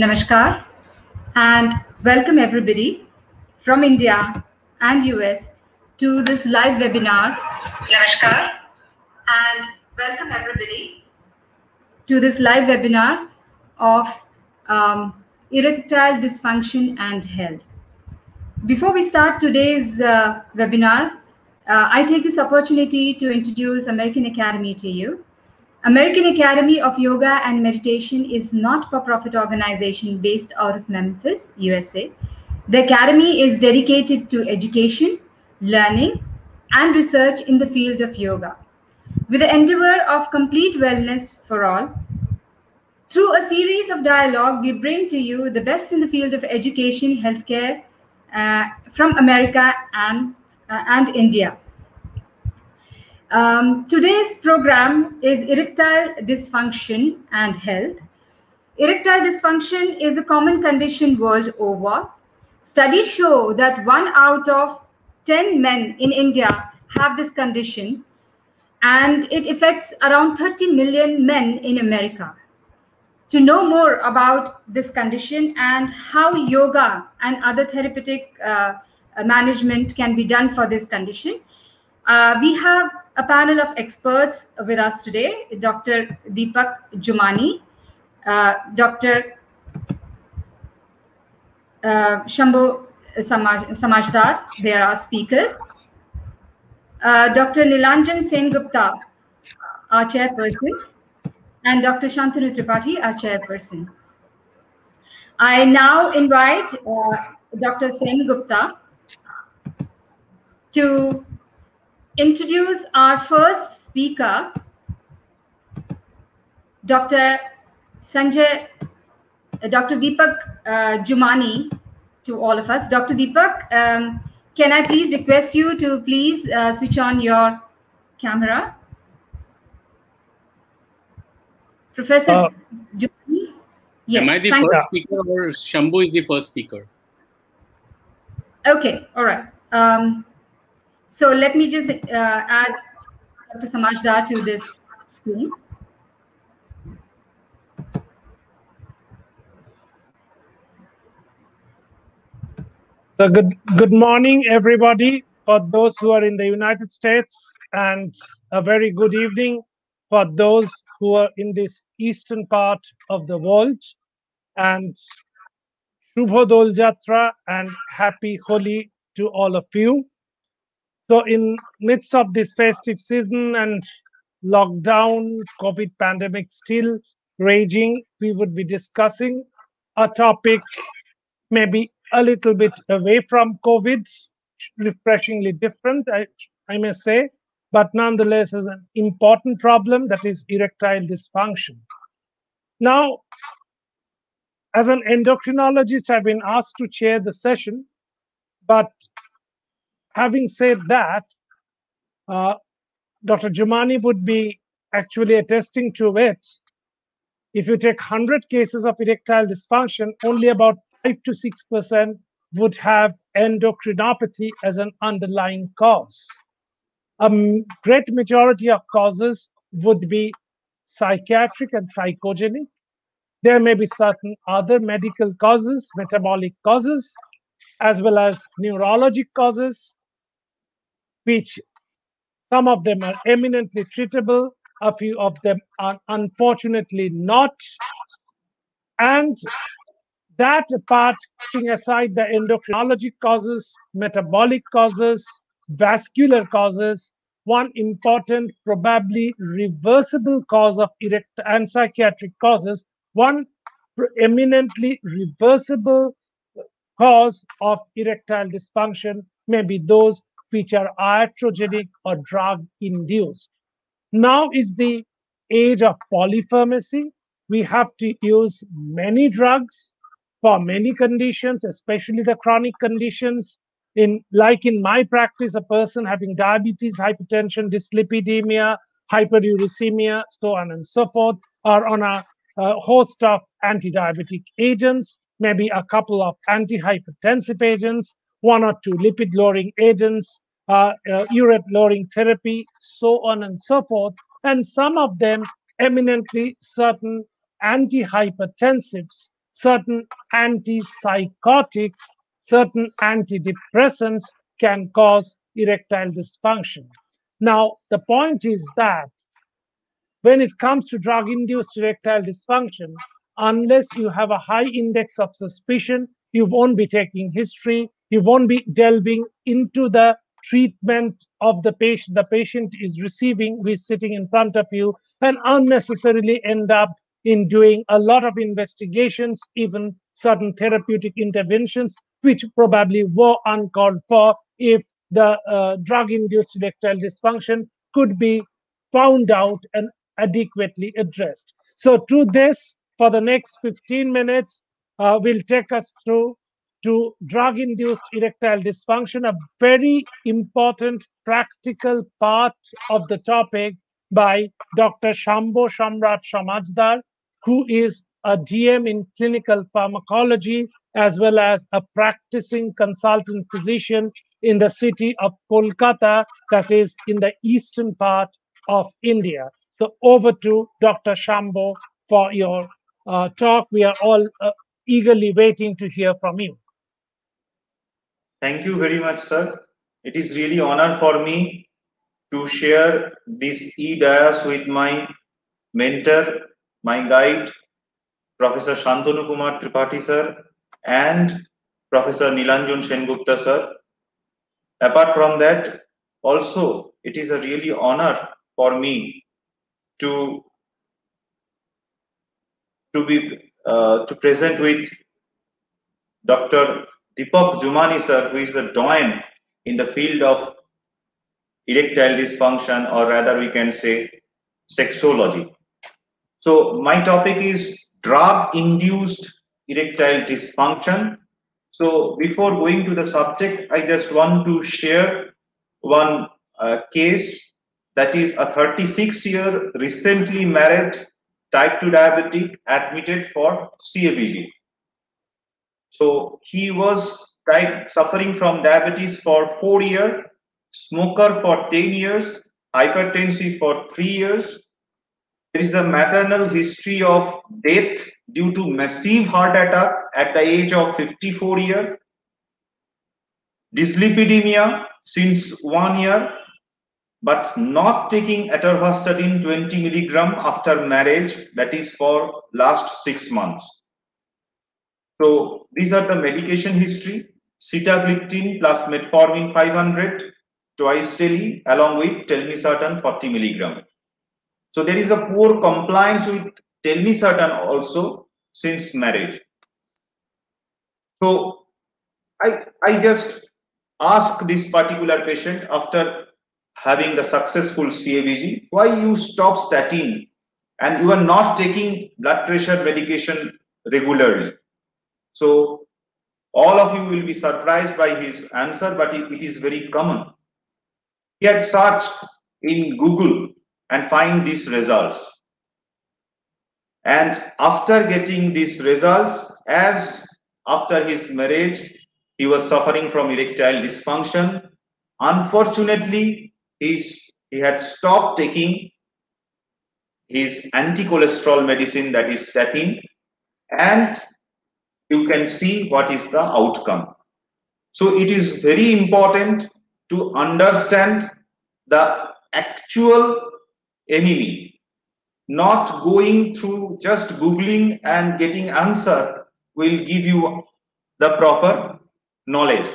Namaskar and welcome everybody from India and US to this live webinar. Namaskar and welcome everybody to this live webinar of um, erectile dysfunction and health. Before we start today's uh, webinar, uh, I take this opportunity to introduce American Academy to you. American Academy of Yoga and Meditation is not-for-profit organization based out of Memphis, USA. The Academy is dedicated to education, learning, and research in the field of yoga. With the endeavor of complete wellness for all, through a series of dialogue, we bring to you the best in the field of education, healthcare uh, from America and, uh, and India. Um, today's program is erectile dysfunction and health. Erectile dysfunction is a common condition world over. Studies show that one out of 10 men in India have this condition, and it affects around 30 million men in America. To know more about this condition and how yoga and other therapeutic uh, management can be done for this condition, uh, we have a panel of experts with us today Dr. Deepak Jumani, uh, Dr. Uh, Samaj, Samajdar, they are our speakers. Uh, Dr. Nilanjan Sengupta, our chairperson, and Dr. Shantanu Tripathi, our chairperson. I now invite uh, Dr. Sengupta to introduce our first speaker, Dr. Sanjay, uh, Dr. Deepak uh, Jumani, to all of us. Dr. Deepak, um, can I please request you to please uh, switch on your camera? Professor Uh, Jumani? Yes, Am I the thank first you. speaker or Shambhu is the first speaker? Okay, all right. Um, so let me just uh, add Dr. Samajdar to this screen. So good good morning, everybody, for those who are in the United States, and a very good evening for those who are in this eastern part of the world. And Shubho Dol Jatra and happy Holi to all of you. So, in midst of this festive season and lockdown, COVID pandemic still raging, we would be discussing a topic maybe a little bit away from COVID, refreshingly different, I, I may say, but nonetheless is an important problem that is erectile dysfunction. Now, as an endocrinologist, I've been asked to chair the session, but having said that, uh, Dr. Jumani would be actually attesting to it. If you take 100 cases of erectile dysfunction, only about 5 to 6% would have endocrinopathy as an underlying cause. A great majority of causes would be psychiatric and psychogenic. There may be certain other medical causes, metabolic causes, as well as neurologic causes, which some of them are eminently treatable, a few of them are unfortunately not. And that part, putting aside the endocrinologic causes, metabolic causes, vascular causes, one important, probably reversible cause of erect and psychiatric causes, one eminently reversible cause of erectile dysfunction may be those which are iatrogenic or drug induced. Now is the age of polypharmacy. We have to use many drugs for many conditions, especially the chronic conditions. In like in my practice, a person having diabetes, hypertension, dyslipidemia, hyperuricemia, so on and so forth, are on a, a host of anti-diabetic agents, maybe a couple of antihypertensive agents, one or two lipid-lowering agents, uh, uh, urate-lowering therapy, so on and so forth, and some of them eminently certain antihypertensives certain antipsychotics, certain antidepressants can cause erectile dysfunction. Now, the point is that when it comes to drug induced erectile dysfunction, unless you have a high index of suspicion, you won't be taking history, you won't be delving into the treatment of the patient. The patient is receiving who is sitting in front of you and unnecessarily end up in doing a lot of investigations even certain therapeutic interventions which probably were uncalled for if the uh, drug induced erectile dysfunction could be found out and adequately addressed. So to this for the next 15 minutes uh, will take us through to drug-induced erectile dysfunction, a very important practical part of the topic by Dr. Shambho Shamrat Samajdar, who is a DM in clinical pharmacology as well as a practicing consultant physician in the city of Kolkata, that is in the eastern part of India. So over to Dr. Shambho for your uh, talk. We are all uh, eagerly waiting to hear from you. Thank you very much, sir. It is really honor for me to share this e-dais with my mentor, my guide, Professor Shantanu Kumar Tripathi, sir, and Professor Nilanjan Sengupta, sir. Apart from that, also, it is a really honor for me to to be uh, to present with Dr. Deepak Jumani sir, who is the doyen in the field of erectile dysfunction, or rather we can say sexology. So my topic is drug-induced erectile dysfunction. So before going to the subject, I just want to share one uh, case that is a 36 year recently married type 2 diabetic admitted for CABG. So he was suffering from diabetes for four years, smoker for 10 years, hypertensive for three years. There is a maternal history of death due to massive heart attack at the age of 54 years. Dyslipidemia since one year, but not taking atorvastatin 20 milligram after marriage, that is for last six months. So these are the medication history, sitagliptin plus metformin 500 twice daily along with telmisartan 40 milligram. So there is a poor compliance with telmisartan also since marriage. So I, I just ask this particular patient after having the successful CABG, why you stop statin and you are not taking blood pressure medication regularly. So all of you will be surprised by his answer, but it, it is very common. He had searched in Google and find these results. And after getting these results, as after his marriage, he was suffering from erectile dysfunction. Unfortunately, he's, he had stopped taking his anti-cholesterol medicine that is statin and you can see what is the outcome. So it is very important to understand the actual enemy, not going through just Googling and getting answer will give you the proper knowledge.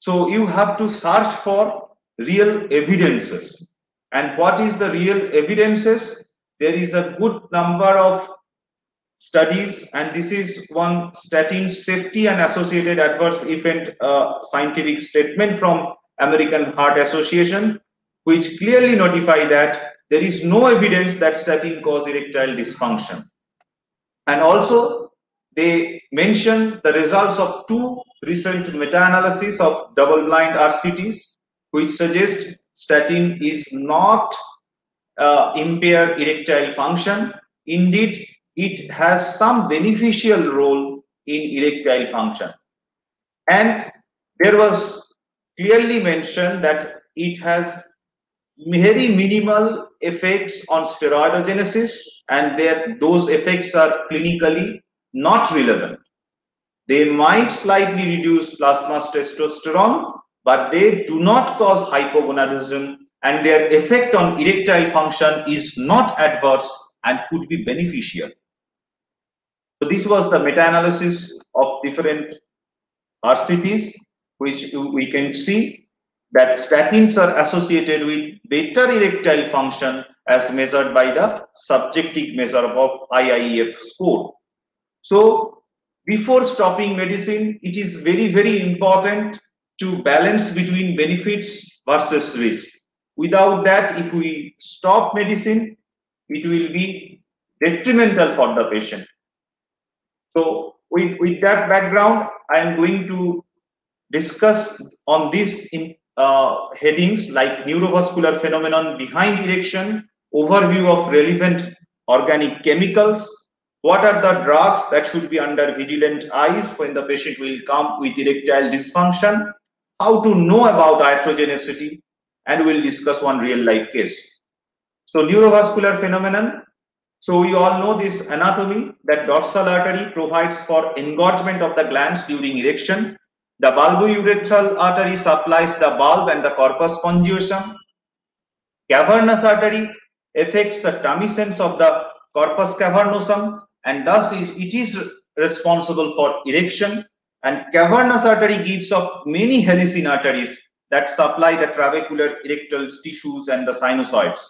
So you have to search for real evidences. And what is the real evidences? There is a good number of studies and this is one statin safety and associated adverse event uh, scientific statement from American Heart Association which clearly notify that there is no evidence that statin cause erectile dysfunction. And also they mention the results of two recent meta-analysis of double-blind RCTs which suggest statin is not uh, impair erectile function. Indeed it has some beneficial role in erectile function. And there was clearly mentioned that it has very minimal effects on steroidogenesis and there those effects are clinically not relevant. They might slightly reduce plasma testosterone, but they do not cause hypogonadism and their effect on erectile function is not adverse and could be beneficial. So this was the meta-analysis of different RCTs, which we can see that statins are associated with better erectile function as measured by the subjective measure of IIEF score. So before stopping medicine, it is very, very important to balance between benefits versus risk. Without that, if we stop medicine, it will be detrimental for the patient. So with, with that background, I am going to discuss on these in, uh, headings like neurovascular phenomenon behind erection, overview of relevant organic chemicals, what are the drugs that should be under vigilant eyes when the patient will come with erectile dysfunction, how to know about iatrogenicity, and we'll discuss one real life case. So neurovascular phenomenon. So we all know this anatomy that dorsal artery provides for engorgement of the glans during erection. The bulbourethral artery supplies the bulb and the corpus spongiosum. Cavernous artery affects the tumescence of the corpus cavernosum and thus is, it is responsible for erection and cavernous artery gives off many helicine arteries that supply the trabecular erectile tissues and the sinusoids.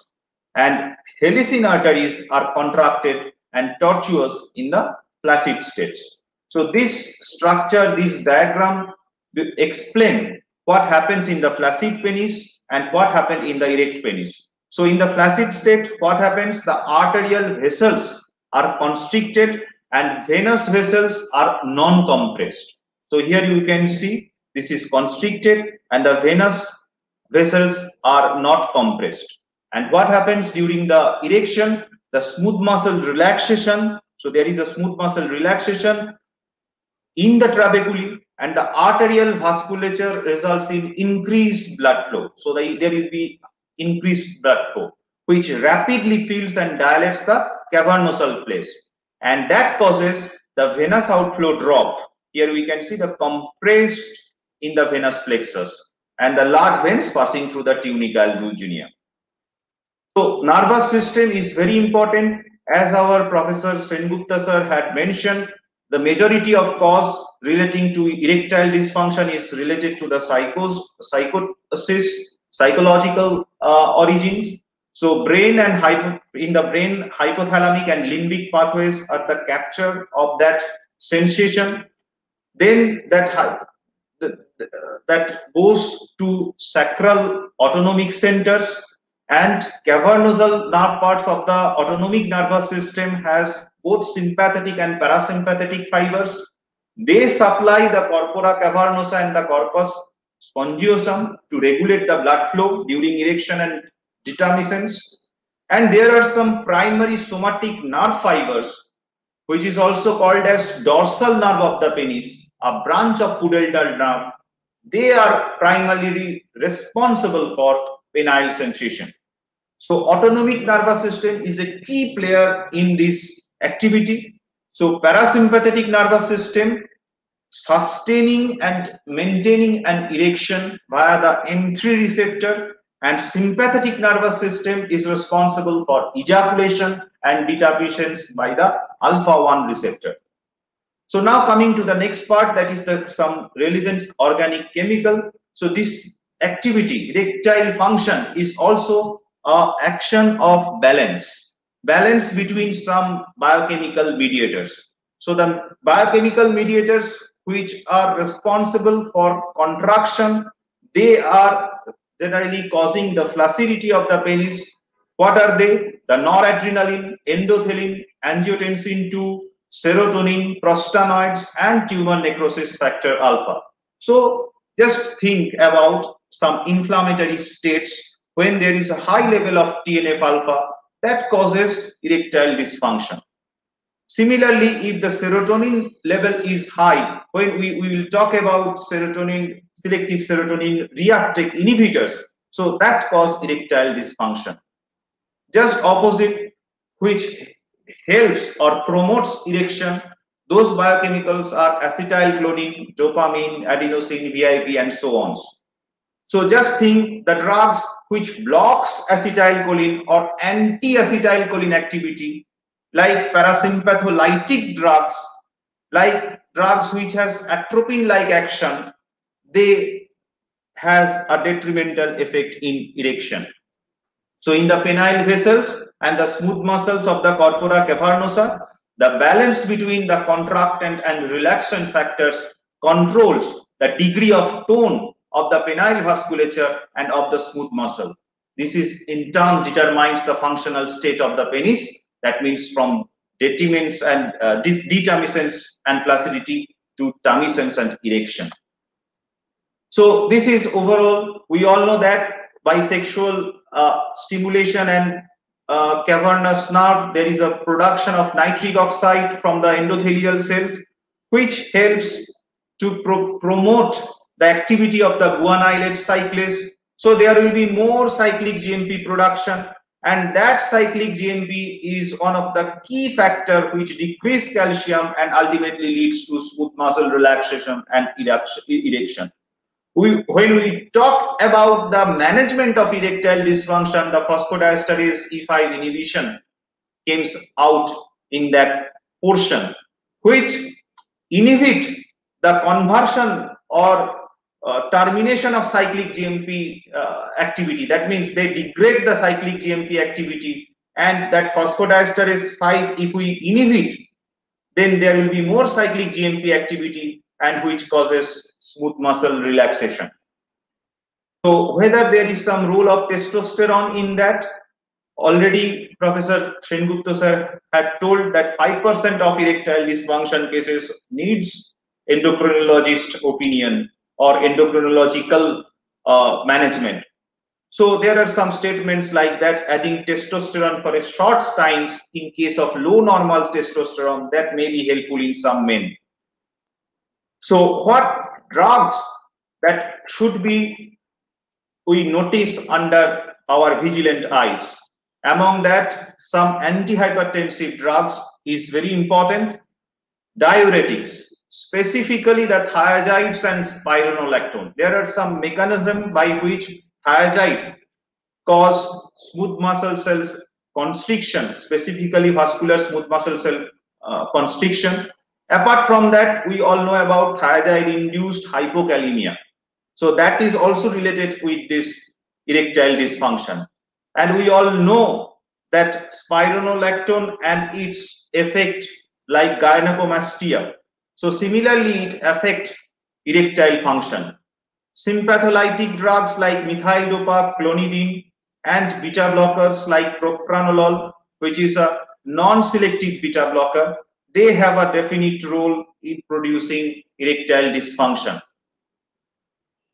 And helicine arteries are contracted and tortuous in the flaccid states. So this structure, this diagram explain what happens in the flaccid penis and what happened in the erect penis. So in the flaccid state, what happens? The arterial vessels are constricted and venous vessels are non-compressed. So here you can see this is constricted and the venous vessels are not compressed. And what happens during the erection? The smooth muscle relaxation. So there is a smooth muscle relaxation in the trabeculae and the arterial vasculature results in increased blood flow. So the, there will be increased blood flow, which rapidly fills and dilates the cavernosal place. And that causes the venous outflow drop. Here we can see the compressed in the venous plexus and the large veins passing through the tunica albuginea. So nervous system is very important. As our Professor Sengupta sir had mentioned, the majority of cause relating to erectile dysfunction is related to the psychos, psychosis, psychological uh, origins. So brain and hypo, in the brain, hypothalamic and limbic pathways are the capture of that sensation. Then that that goes to sacral autonomic centers and cavernosal nerve parts of the autonomic nervous system has both sympathetic and parasympathetic fibers. They supply the corpora cavernosa and the corpus spongiosum to regulate the blood flow during erection and detumescence. And there are some primary somatic nerve fibers, which is also called as dorsal nerve of the penis, a branch of pudendal nerve. They are primarily responsible for penile sensation. So autonomic nervous system is a key player in this activity. So parasympathetic nervous system sustaining and maintaining an erection via the M3 receptor and sympathetic nervous system is responsible for ejaculation and detumescence by the alpha 1 receptor. So now coming to the next part that is the some relevant organic chemical. So this activity erectile function is also a action of balance balance between some biochemical mediators. So the biochemical mediators which are responsible for contraction, they are generally causing the flaccidity of the penis. What are they? The noradrenaline, endothelin, angiotensin 2, serotonin, prostanoids, and tumor necrosis factor alpha. So just think about some inflammatory states when there is a high level of TNF alpha that causes erectile dysfunction. Similarly, if the serotonin level is high, when we, we will talk about serotonin, selective serotonin reuptake inhibitors, so that cause erectile dysfunction. Just opposite, which helps or promotes erection, Those biochemicals are acetylcholine, dopamine, adenosine, VIP, and so on. So just think the drugs which blocks acetylcholine or anti-acetylcholine activity, like parasympatholytic drugs, like drugs which has atropine-like action, they has a detrimental effect in erection. So in the penile vessels and the smooth muscles of the corpora cavernosa, the balance between the contractant and relaxant factors controls the degree of tone of the penile vasculature and of the smooth muscle. This is in turn determines the functional state of the penis. That means from detimens and uh, detumescence and flaccidity to tumescence and erection. So this is overall, we all know that bisexual uh, stimulation and uh, cavernous nerve, there is a production of nitric oxide from the endothelial cells, which helps to pro promote the activity of the guanylate cyclase. So there will be more cyclic GMP production and that cyclic GMP is one of the key factor which decrease calcium and ultimately leads to smooth muscle relaxation and erection. We, when we talk about the management of erectile dysfunction, the phosphodiesterase E5 inhibition comes out in that portion, which inhibit the conversion or uh, termination of cyclic GMP uh, activity. That means they degrade the cyclic GMP activity and that phosphodiesterase 5, if we inhibit, then there will be more cyclic GMP activity and which causes smooth muscle relaxation. So whether there is some role of testosterone in that, already Professor Sengupta sir had told that 5% of erectile dysfunction cases needs endocrinologist opinion or endocrinological uh, management. So there are some statements like that adding testosterone for a short time in case of low normal testosterone that may be helpful in some men. So what drugs that should be we notice under our vigilant eyes? Among that, some antihypertensive drugs is very important. Diuretics, specifically the thiazides and spironolactone. There are some mechanism by which thiazide cause smooth muscle cells constriction, specifically vascular smooth muscle cell uh, constriction. Apart from that, we all know about thiazide-induced hypokalemia. So that is also related with this erectile dysfunction. And we all know that spironolactone and its effect like gynecomastia so similarly, it affects erectile function. Sympatholytic drugs like methyl dopa, clonidine, and beta blockers like propranolol, which is a non-selective beta blocker, they have a definite role in producing erectile dysfunction.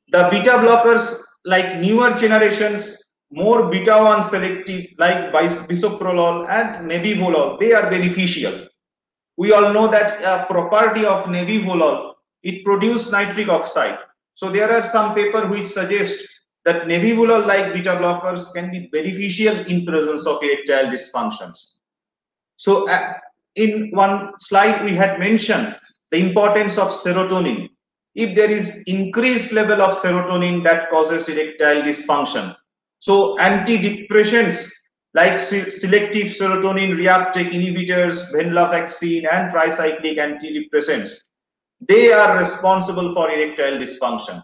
The beta blockers, like newer generations, more beta 1 selective, like bisoprolol and nebivolol, they are beneficial we all know that a property of nebivolol, it produces nitric oxide. So there are some paper which suggest that nebivolol like beta blockers can be beneficial in presence of erectile dysfunctions. So uh, in one slide we had mentioned the importance of serotonin. If there is increased level of serotonin that causes erectile dysfunction. So antidepressants like selective serotonin reuptake inhibitors, venlafaxine, and tricyclic antidepressants. They are responsible for erectile dysfunction.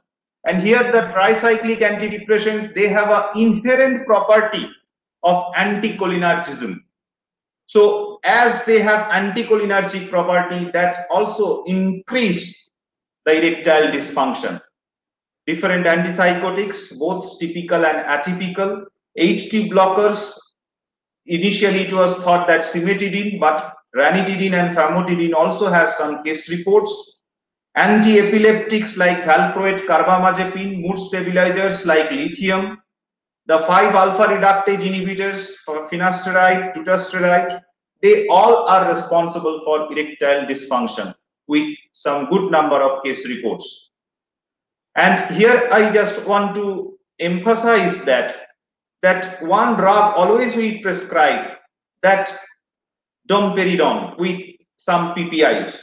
And here the tricyclic antidepressants, they have an inherent property of anticholinergism. So as they have anticholinergic property, that also increase the erectile dysfunction. Different antipsychotics, both typical and atypical, H2 blockers Initially, it was thought that cimetidine, but ranitidine and famotidine also has some case reports. Anti-epileptics like valproate, carbamazepine, mood stabilizers like lithium, the 5-alpha reductase inhibitors for finasteride, dutasteride, they all are responsible for erectile dysfunction with some good number of case reports. And here I just want to emphasize that that one drug always we prescribe that domperidone with some PPIs.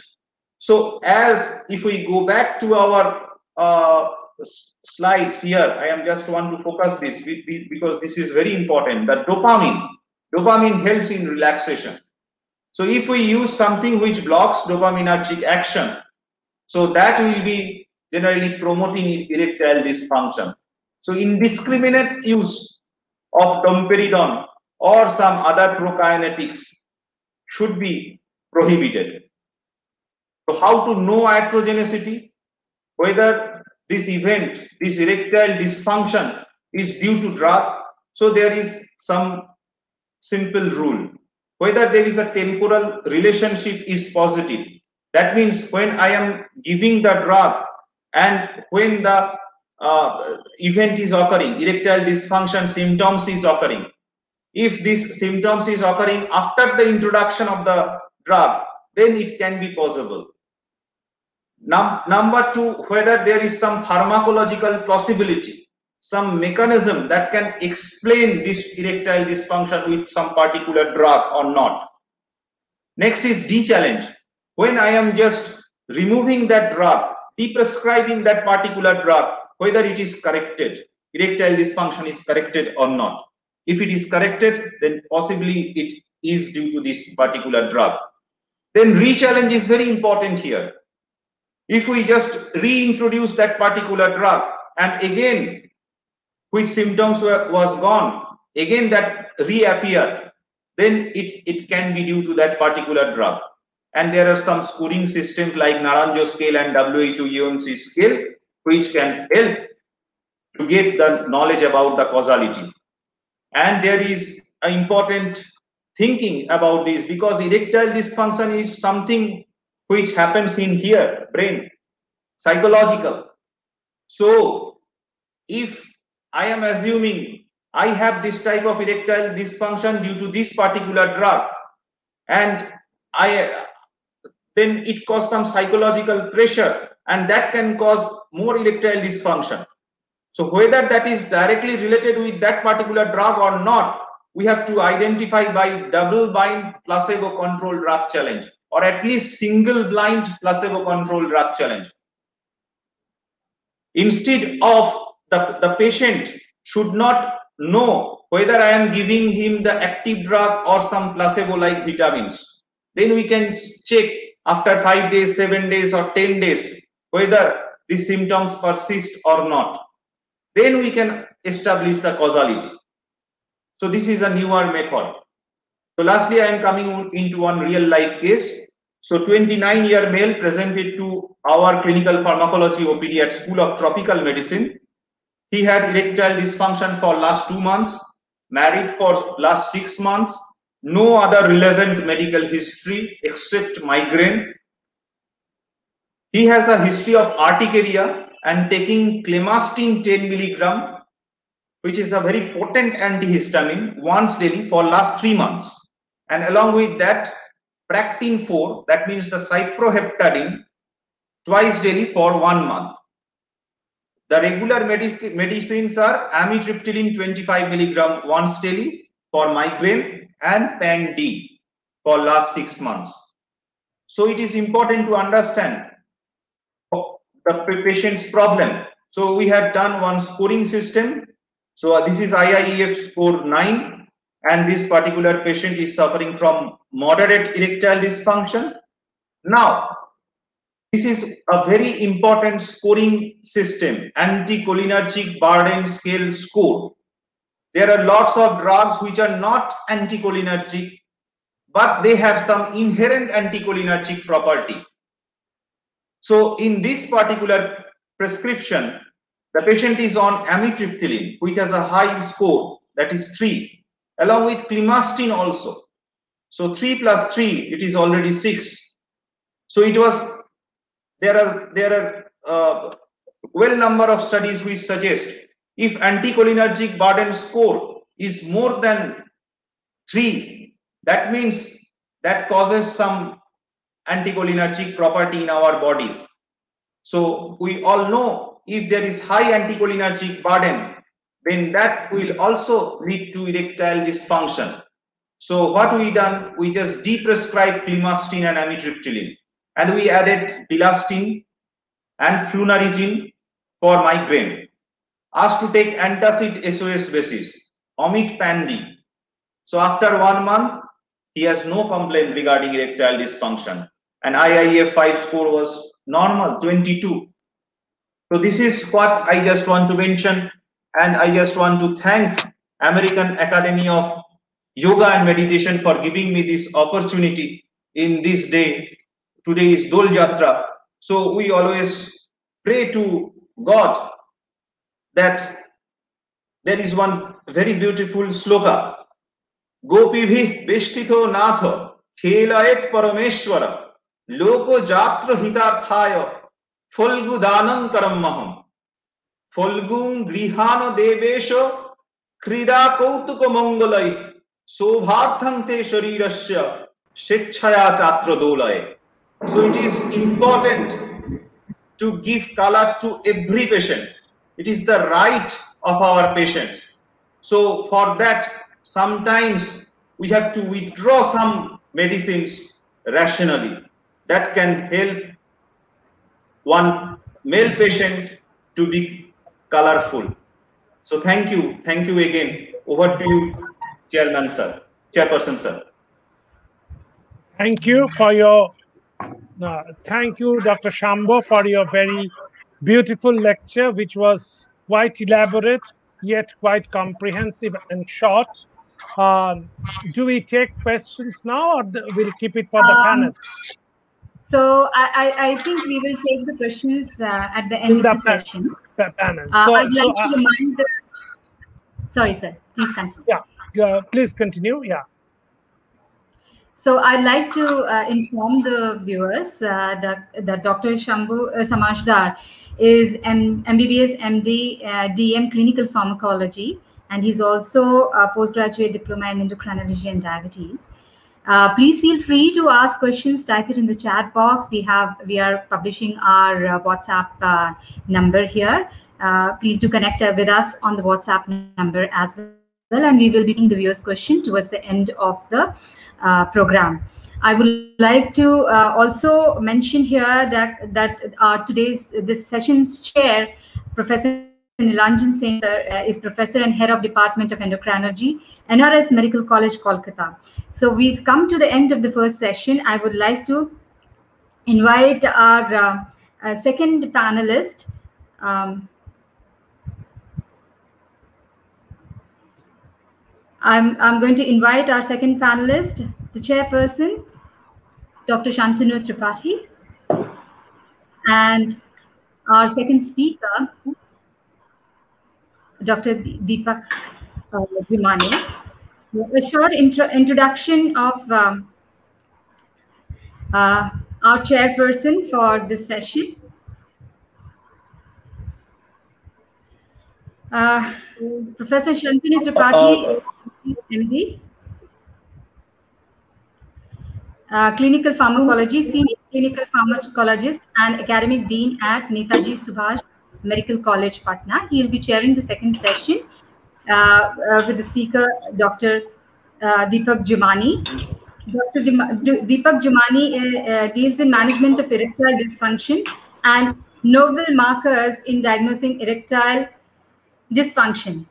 So as if we go back to our uh, slides here, I am just want to focus this because this is very important. The dopamine, dopamine helps in relaxation. So if we use something which blocks dopaminergic action, so that will be generally promoting erectile dysfunction. So indiscriminate use of domperidone or some other prokinetics should be prohibited. So how to know iatrogenicity? Whether this event, this erectile dysfunction is due to drug. So there is some simple rule. Whether there is a temporal relationship is positive. That means when I am giving the drug and when the uh, event is occurring, erectile dysfunction symptoms is occurring. If this symptoms is occurring after the introduction of the drug, then it can be possible. Num number two, whether there is some pharmacological possibility, some mechanism that can explain this erectile dysfunction with some particular drug or not. Next is De-challenge. When I am just removing that drug, deprescribing that particular drug, whether it is corrected, erectile dysfunction is corrected or not. If it is corrected, then possibly it is due to this particular drug. Then re-challenge is very important here. If we just reintroduce that particular drug and again, which symptoms were, was gone, again that reappear, then it, it can be due to that particular drug. And there are some scoring systems like Naranjo scale and WHO UMC scale, which can help to get the knowledge about the causality. And there is an important thinking about this because erectile dysfunction is something which happens in here, brain, psychological. So if I am assuming I have this type of erectile dysfunction due to this particular drug and I then it causes some psychological pressure and that can cause more erectile dysfunction. So whether that is directly related with that particular drug or not, we have to identify by double blind placebo controlled drug challenge or at least single blind placebo controlled drug challenge. Instead of the, the patient should not know whether I am giving him the active drug or some placebo like vitamins. Then we can check after 5 days, 7 days or 10 days whether the symptoms persist or not. Then we can establish the causality. So this is a newer method. So lastly, I am coming into one real life case. So 29 year male presented to our clinical pharmacology OPD at School of Tropical Medicine. He had erectile dysfunction for last two months, married for last six months, no other relevant medical history except migraine. He has a history of urticaria and taking clemastine 10 milligram, which is a very potent antihistamine once daily for last three months. And along with that, Practin 4, that means the cyproheptadine, twice daily for one month. The regular medic medicines are amitriptyline 25 milligram once daily for migraine and PAN-D for last six months. So it is important to understand the patient's problem. So we had done one scoring system. So this is IIEF score 9 and this particular patient is suffering from moderate erectile dysfunction. Now, this is a very important scoring system, anticholinergic burden scale score. There are lots of drugs which are not anticholinergic, but they have some inherent anticholinergic property. So in this particular prescription, the patient is on amitriptyline, which has a high score, that is 3, along with clemastine also. So 3 plus 3, it is already 6. So it was, there are, there are uh, well number of studies which suggest if anticholinergic burden score is more than 3, that means that causes some anticholinergic property in our bodies. So we all know if there is high anticholinergic burden, then that will also lead to erectile dysfunction. So what we done, we just deprescribe clemastine and amitriptyline. and we added bilastine and flunarizine for migraine. Asked to take antacid SOS basis, omit PAN-D. So after one month, he has no complaint regarding erectile dysfunction. And IIF 5 score was normal, 22. So this is what I just want to mention. And I just want to thank American Academy of Yoga and Meditation for giving me this opportunity in this day. Today is Dol Jatra. So we always pray to God that there is one very beautiful sloka. Gopibhi Vishtito Nath Khelayet Parameshwara Loko Jatra Hitarthaya Folgudanam Karamaham Folgum Grihano Devesho Krida Kautuka Mongolai Sobhartham Te Sharirasya Shechaya Chatra Dolay. So it is important to give color to every patient. It is the right of our patients. So for that, sometimes we have to withdraw some medicines rationally. That can help one male patient to be colorful. So thank you. Thank you again. Over to you, Chairman, sir. Chairperson, sir. Thank you for your uh, thank you, Dr. Shambo, for your very beautiful lecture, which was quite elaborate yet quite comprehensive and short. Um, do we take questions now, or we'll keep it for the Um, panel? So I, I, think we will take the questions uh, at the end In of the the session. The panel. Uh, so, I'd so, like to uh, remind the... Sorry, sir. Please continue. uh, please continue. Yeah. So I'd like to uh, inform the viewers uh, that, that Dr. Shambhu uh, Samajdar is an MBBS MD uh, DM clinical pharmacology, and he's also a postgraduate diploma in endocrinology and diabetes. Uh, please feel free to ask questions. Type it in the chat box. We have we are publishing our uh, WhatsApp uh, number here. Uh, please do connect uh, with us on the WhatsApp number as well, and we will be taking the viewers' question towards the end of the uh, program. I would like to also mention here that that today's this session's chair, Professor Nilanjan Sen, uh, is professor and head of Department of Endocrinology, NRS Medical College, Kolkata. So we've come to the end of the first session. I would like to invite our uh, uh, second panelist. Um, I'm, I'm going to invite our second panelist, the chairperson, Dr. Shantanu Tripathi, and our second speaker, Dr. Deepak uh. A short intro introduction of um, uh, our chairperson for this session. Uh, Professor Shantanu Tripathi, MD, uh, clinical pharmacology, senior clinical pharmacologist and academic dean at Netaji Subhash Medical College, Patna. He will be chairing the second session uh, uh, with the speaker, Dr. Uh, Deepak Jumani. Dr. Deepak Jumani deals in management of erectile dysfunction and novel markers in diagnosing erectile dysfunction.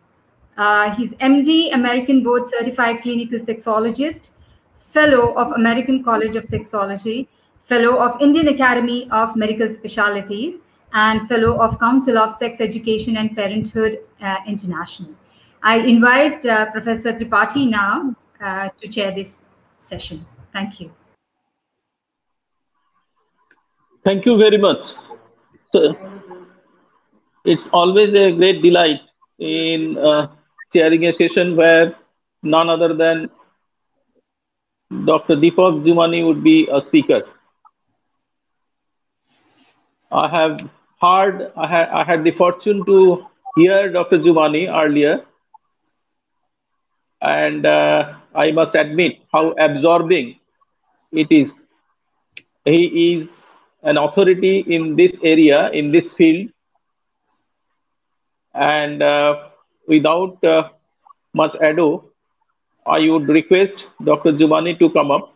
Uh, he's MD, American Board Certified Clinical Sexologist, Fellow of American College of Sexology, Fellow of Indian Academy of Medical Specialties, and Fellow of Council of Sex Education and Parenthood uh, International. I invite uh, Professor Tripathi now uh, to chair this session. Thank you. Thank you very much. So, it's always a great delight in uh, chairing a session where none other than Dr. Deepak Jumani would be a speaker. I have heard, I, ha- I had the fortune to hear Dr. Jumani earlier, and uh, I must admit how absorbing it is. He is an authority in this area, in this field, and uh, without uh, much ado, I would request Dr. Jumani to come up.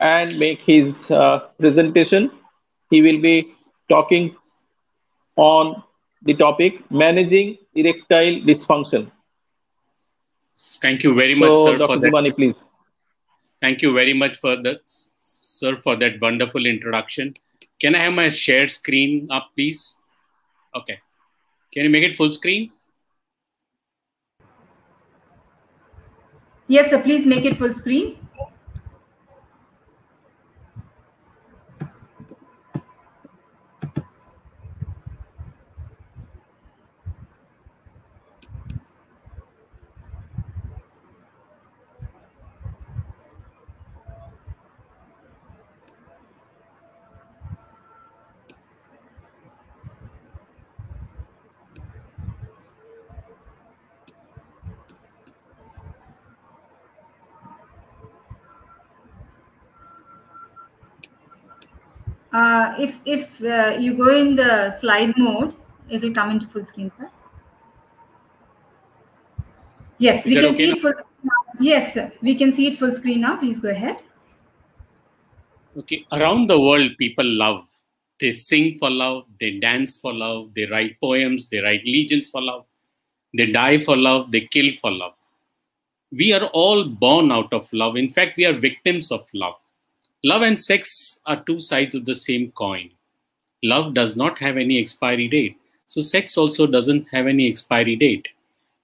and make his uh, presentation. He will be talking on the topic managing erectile dysfunction. Thank you very much, so, sir, Dr. for that. Please. Thank you very much for that, sir, for that wonderful introduction. Can I have my shared screen up, please? Okay. Can you make it full screen? Yes, sir. Please make it full screen. Uh, if if uh, you go in the slide mode, it will come into full screen, sir. Yes, Is we can okay see now? it full screen now. Yes, sir. we can see it full screen now. Please go ahead. Okay. Around the world, people love. They sing for love. They dance for love. They write poems. They write legends for love. They die for love. They kill for love. We are all born out of love. In fact, we are victims of love. Love and sex are two sides of the same coin. Love does not have any expiry date. So, sex also doesn't have any expiry date.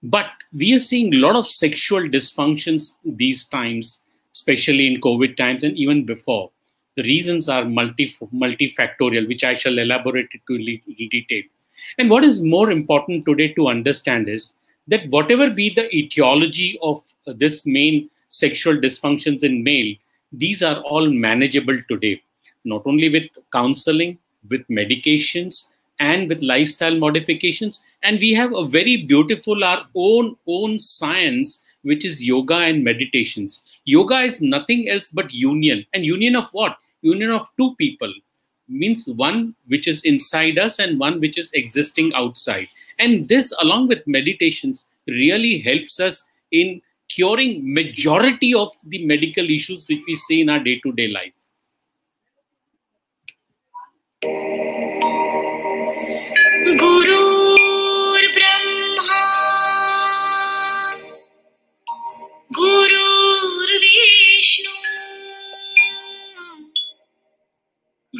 But we are seeing a lot of sexual dysfunctions these times, especially in COVID times and even before. The reasons are multi, multifactorial, which I shall elaborate to detail. And what is more important today to understand is that whatever be the etiology of this main sexual dysfunctions in male, these are all manageable today, not only with counseling, with medications, and with lifestyle modifications. And we have a very beautiful, our own own science, which is yoga and meditations. Yoga is nothing else but union. And union of what? Union of two people means one which is inside us and one which is existing outside. And this, along with meditations, really helps us in curing majority of the medical issues which we see in our day-to-day life. Guru.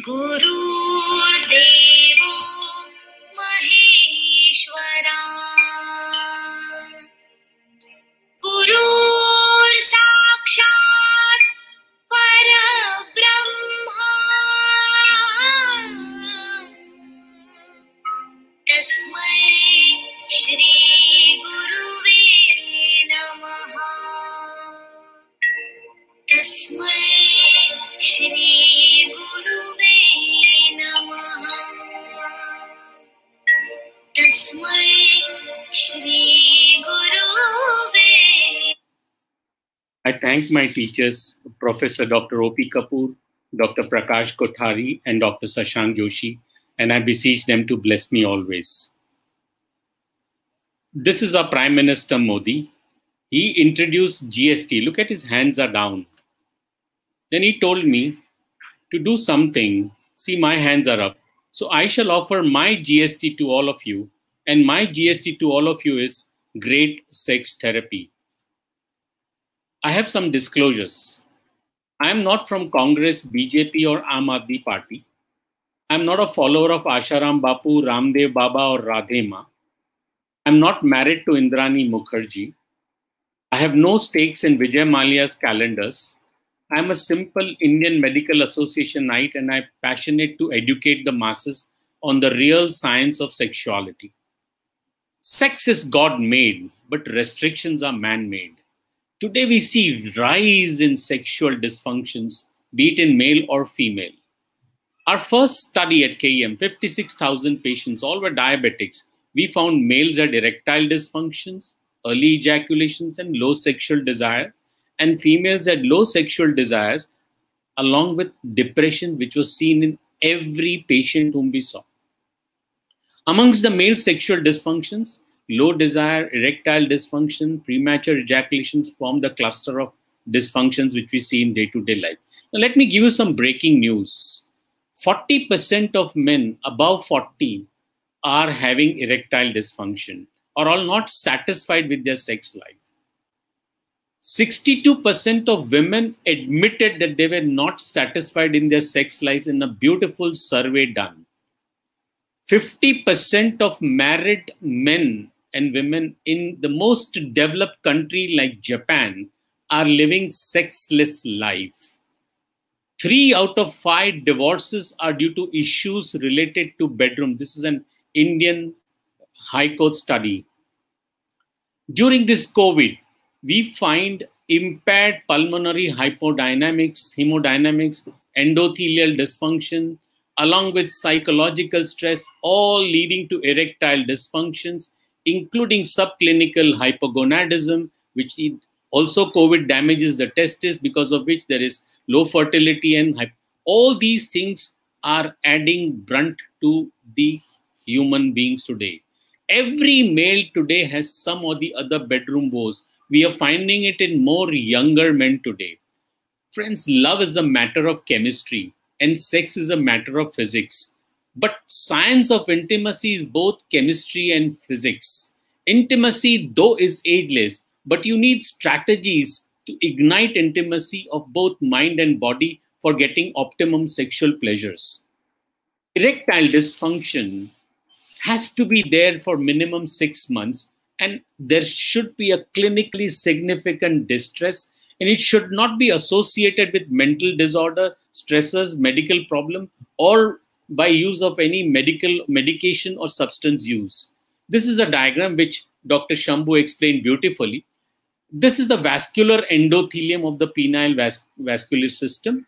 Guru thank my teachers, Professor Dr. O.P. Kapoor, Dr. Prakash Kothari, and Dr. Shashank Joshi, and I beseech them to bless me always. This is our Prime Minister Modi. He introduced GST. Look at his hands are down. Then he told me to do something. See, my hands are up. So I shall offer my GST to all of you. And my GST to all of you is great sex therapy. I have some disclosures. I am not from Congress, BJP, or Aam Aadmi Party. I am not a follower of Asharam Bapu, Ramdev Baba, or Radhe Maa. I am not married to Indrani Mukherjee. I have no stakes in Vijay Mallya's calendars. I am a simple Indian Medical Associationite and I am passionate to educate the masses on the real science of sexuality. Sex is God made, but restrictions are man made. Today we see rise in sexual dysfunctions, be it in male or female. Our first study at KEM, 56,000 patients, all were diabetics. We found males had erectile dysfunctions, early ejaculations, and low sexual desire, and females had low sexual desires, along with depression, which was seen in every patient whom we saw. Amongst the male sexual dysfunctions, low desire, erectile dysfunction, premature ejaculations form the cluster of dysfunctions which we see in day to day life. Now, let me give you some breaking news. 40% of men above 40 are having erectile dysfunction or are not satisfied with their sex life. 62% of women admitted that they were not satisfied in their sex life in a beautiful survey done. 50% of married men and women in the most developed country like Japan are living sexless life. Three out of five divorces are due to issues related to bedroom. This is an Indian High Court study. During this COVID, we find impaired pulmonary hypodynamics, hemodynamics, endothelial dysfunction, along with psychological stress, all leading to erectile dysfunctions, including subclinical hypogonadism, which also COVID damages the testis, because of which there is low fertility and all these things are adding brunt to the human beings today. Every male today has some or the other bedroom woes. We are finding it in more younger men today. Friends, love is a matter of chemistry and sex is a matter of physics. But science of intimacy is both chemistry and physics. Intimacy, though, is ageless, but you need strategies to ignite intimacy of both mind and body for getting optimum sexual pleasures. Erectile dysfunction has to be there for minimum six months and there should be a clinically significant distress and it should not be associated with mental disorder stressors medical problem or by use of any medical medication or substance use. This is a diagram which dr shambhu explained beautifully. This is the vascular endothelium of the penile vas- vascular system.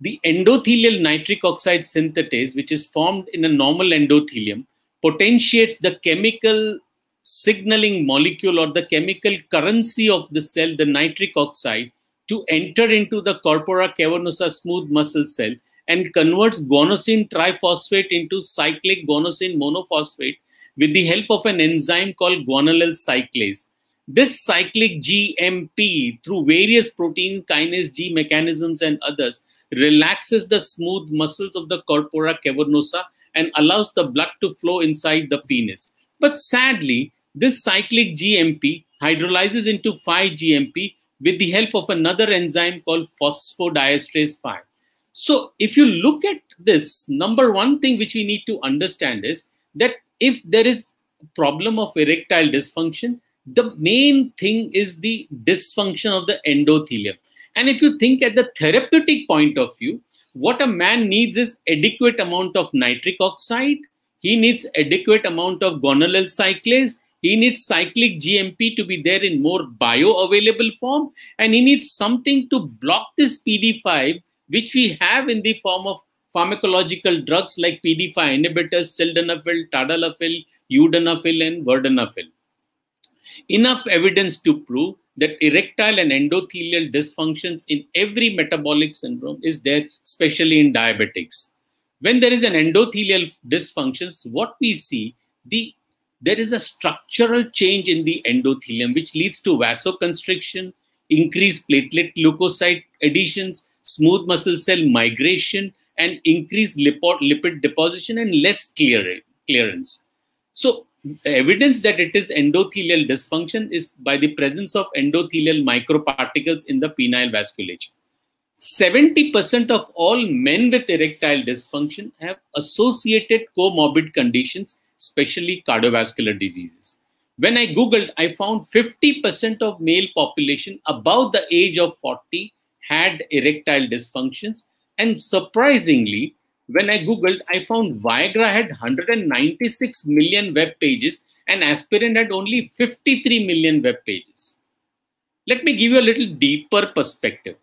The endothelial nitric oxide synthetase which is formed in a normal endothelium potentiates the chemical signaling molecule or the chemical currency of the cell, the nitric oxide, to enter into the corpora cavernosa smooth muscle cell and converts guanosine triphosphate into cyclic guanosine monophosphate with the help of an enzyme called guanylyl cyclase. This cyclic GMP, through various protein kinase G mechanisms and others, relaxes the smooth muscles of the corpora cavernosa and allows the blood to flow inside the penis. But sadly, this cyclic GMP hydrolyzes into 5-GMP with the help of another enzyme called phosphodiesterase 5. So if you look at this, number one thing which we need to understand is that if there is a problem of erectile dysfunction, the main thing is the dysfunction of the endothelium. And if you think at the therapeutic point of view, what a man needs is adequate amount of nitric oxide, he needs adequate amount of guanylyl cyclase, he needs cyclic GMP to be there in more bioavailable form, and he needs something to block this PD5, which we have in the form of pharmacological drugs like PD5 inhibitors, sildenafil, tadalafil, sildenafil, and vardenafil. Enough evidence to prove that erectile and endothelial dysfunctions in every metabolic syndrome is there, especially in diabetics. When there is an endothelial dysfunctions, what we see, the there is a structural change in the endothelium which leads to vasoconstriction, increased platelet leukocyte additions, smooth muscle cell migration, and increased lipid, lipid deposition and less clear, clearance. So evidence that it is endothelial dysfunction is by the presence of endothelial microparticles in the penile vasculature. 70% of all men with erectile dysfunction have associated comorbid conditions especially cardiovascular diseases. When I Googled, I found 50% of male population above the age of 40 had erectile dysfunctions. And surprisingly, when I Googled, I found Viagra had 196 million web pages and aspirin had only 53 million web pages. Let me give you a little deeper perspective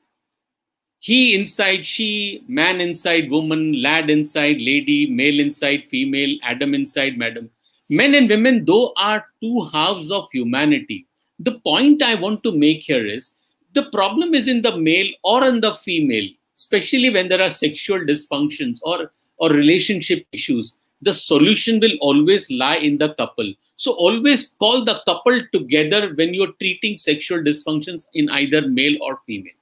he inside she, man inside woman, lad inside lady, male inside female, Adam inside madam. Men and women, though, are two halves of humanity. The point I want to make here is the problem is in the male or in the female, especially when there are sexual dysfunctions or, or relationship issues. The solution will always lie in the couple. So always call the couple together when you're treating sexual dysfunctions in either male or female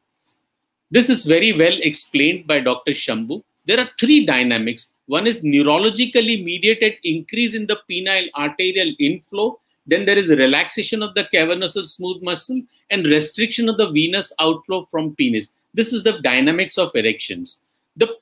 This is very well explained by Dr. Shambhu. There are three dynamics. One is neurologically mediated increase in the penile arterial inflow. Then there is relaxation of the cavernous smooth muscle and restriction of the venous outflow from penis. This is the dynamics of erections. The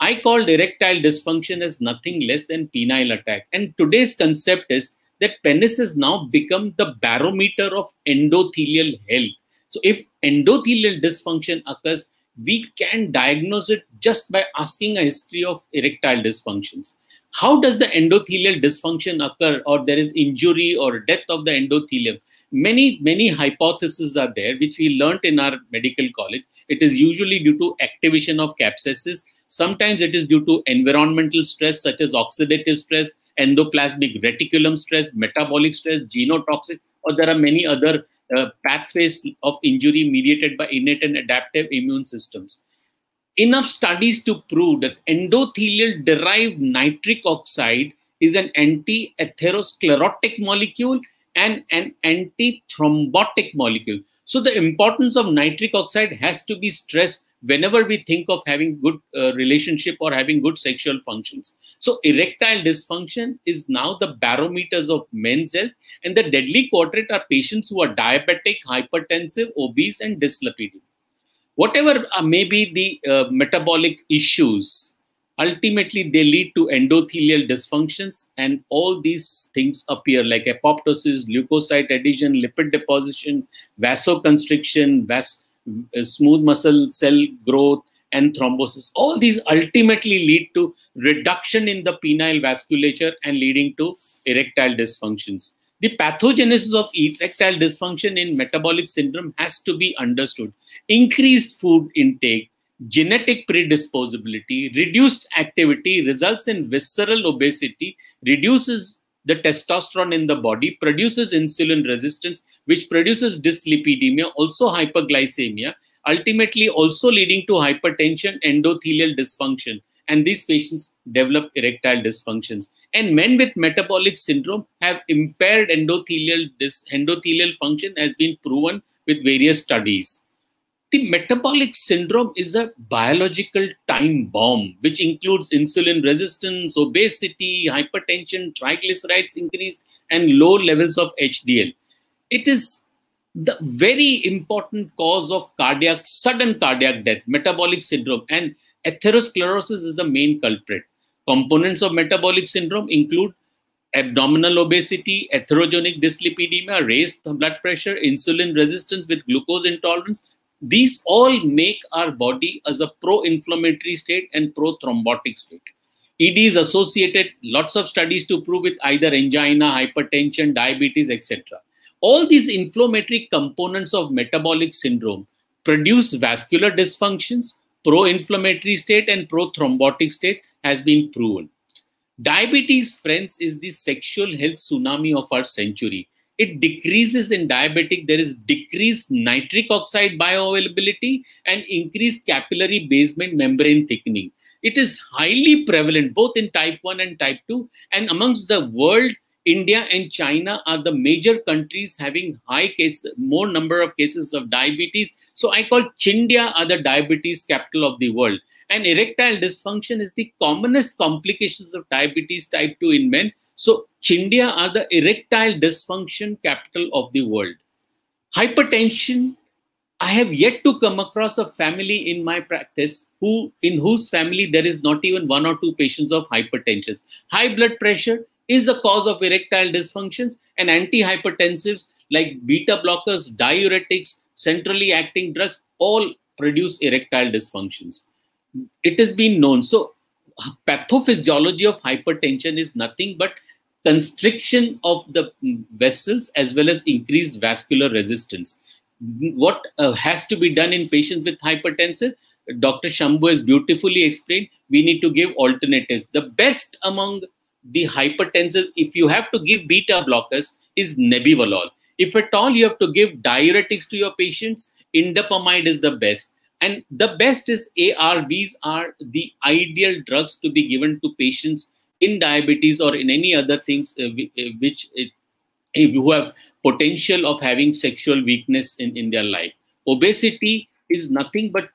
I called erectile dysfunction as nothing less than penile attack. And today's concept is that penis has now become the barometer of endothelial health. So if endothelial dysfunction occurs, we can diagnose it just by asking a history of erectile dysfunctions. How does the endothelial dysfunction occur or there is injury or death of the endothelium? Many, many hypotheses are there, which we learnt in our medical college. It is usually due to activation of caspases Sometimes it is due to environmental stress such as oxidative stress, endoplasmic reticulum stress, metabolic stress, genotoxic, or there are many other uh, pathways of injury mediated by innate and adaptive immune systems. Enough studies to prove that endothelial derived nitric oxide is an anti-atherosclerotic molecule and an anti-thrombotic molecule. So the importance of nitric oxide has to be stressed whenever we think of having good uh, relationship or having good sexual functions so erectile dysfunction is now the barometers of men's health and the deadly quadrant are patients who are diabetic hypertensive obese and dyslipidemia whatever uh, may be the uh, metabolic issues ultimately they lead to endothelial dysfunctions and all these things appear like apoptosis leukocyte adhesion lipid deposition vasoconstriction vas uh, smooth muscle cell growth and thrombosis. All these ultimately lead to reduction in the penile vasculature and leading to erectile dysfunctions the pathogenesis of erectile dysfunction in metabolic syndrome has to be understood increased food intake genetic predisposability reduced activity results in visceral obesity reduces the testosterone in the body produces insulin resistance, which produces dyslipidemia, also hyperglycemia, ultimately also leading to hypertension, endothelial dysfunction. And these patients develop erectile dysfunctions. And men with metabolic syndrome have impaired endothelial, endothelial function has been proven with various studies. The metabolic syndrome is a biological time bomb, which includes insulin resistance, obesity, hypertension, triglycerides increase, and low levels of HDL. It is the very important cause of cardiac, sudden cardiac death, metabolic syndrome, and atherosclerosis is the main culprit. Components of metabolic syndrome include abdominal obesity, atherogenic dyslipidemia, raised blood pressure, insulin resistance with glucose intolerance, these all make our body as a pro-inflammatory state and pro-thrombotic state. ED is associated, lots of studies to prove with either angina, hypertension, diabetes, etc. All these inflammatory components of metabolic syndrome produce vascular dysfunctions, pro-inflammatory state and pro-thrombotic state has been proven. Diabetes, friends, is the sexual health tsunami of our century. It decreases in diabetic. There is decreased nitric oxide bioavailability and increased capillary basement membrane thickening. It is highly prevalent both in type 1 and type 2 and amongst the world india and china are the major countries having high case more number of cases of diabetes so i call chindia are the diabetes capital of the world and erectile dysfunction is the commonest complications of diabetes type 2 in men so Chindia are the erectile dysfunction capital of the world. Hypertension, I have yet to come across a family in my practice who in whose family there is not even one or two patients of hypertension. High blood pressure is a cause of erectile dysfunctions and antihypertensives like beta blockers, diuretics, centrally acting drugs all produce erectile dysfunctions. It has been known. So pathophysiology of hypertension is nothing but constriction of the vessels as well as increased vascular resistance. What uh, has to be done in patients with hypertension? Dr. Shambhu has beautifully explained. We need to give alternatives. The best among the hypertensive, if you have to give beta blockers, is nebivolol. If at all you have to give diuretics to your patients, indapamide is the best. And the best is ARBs are the ideal drugs to be given to patients in diabetes or in any other things uh, uh which uh, who have potential of having sexual weakness in, in their life. Obesity is nothing but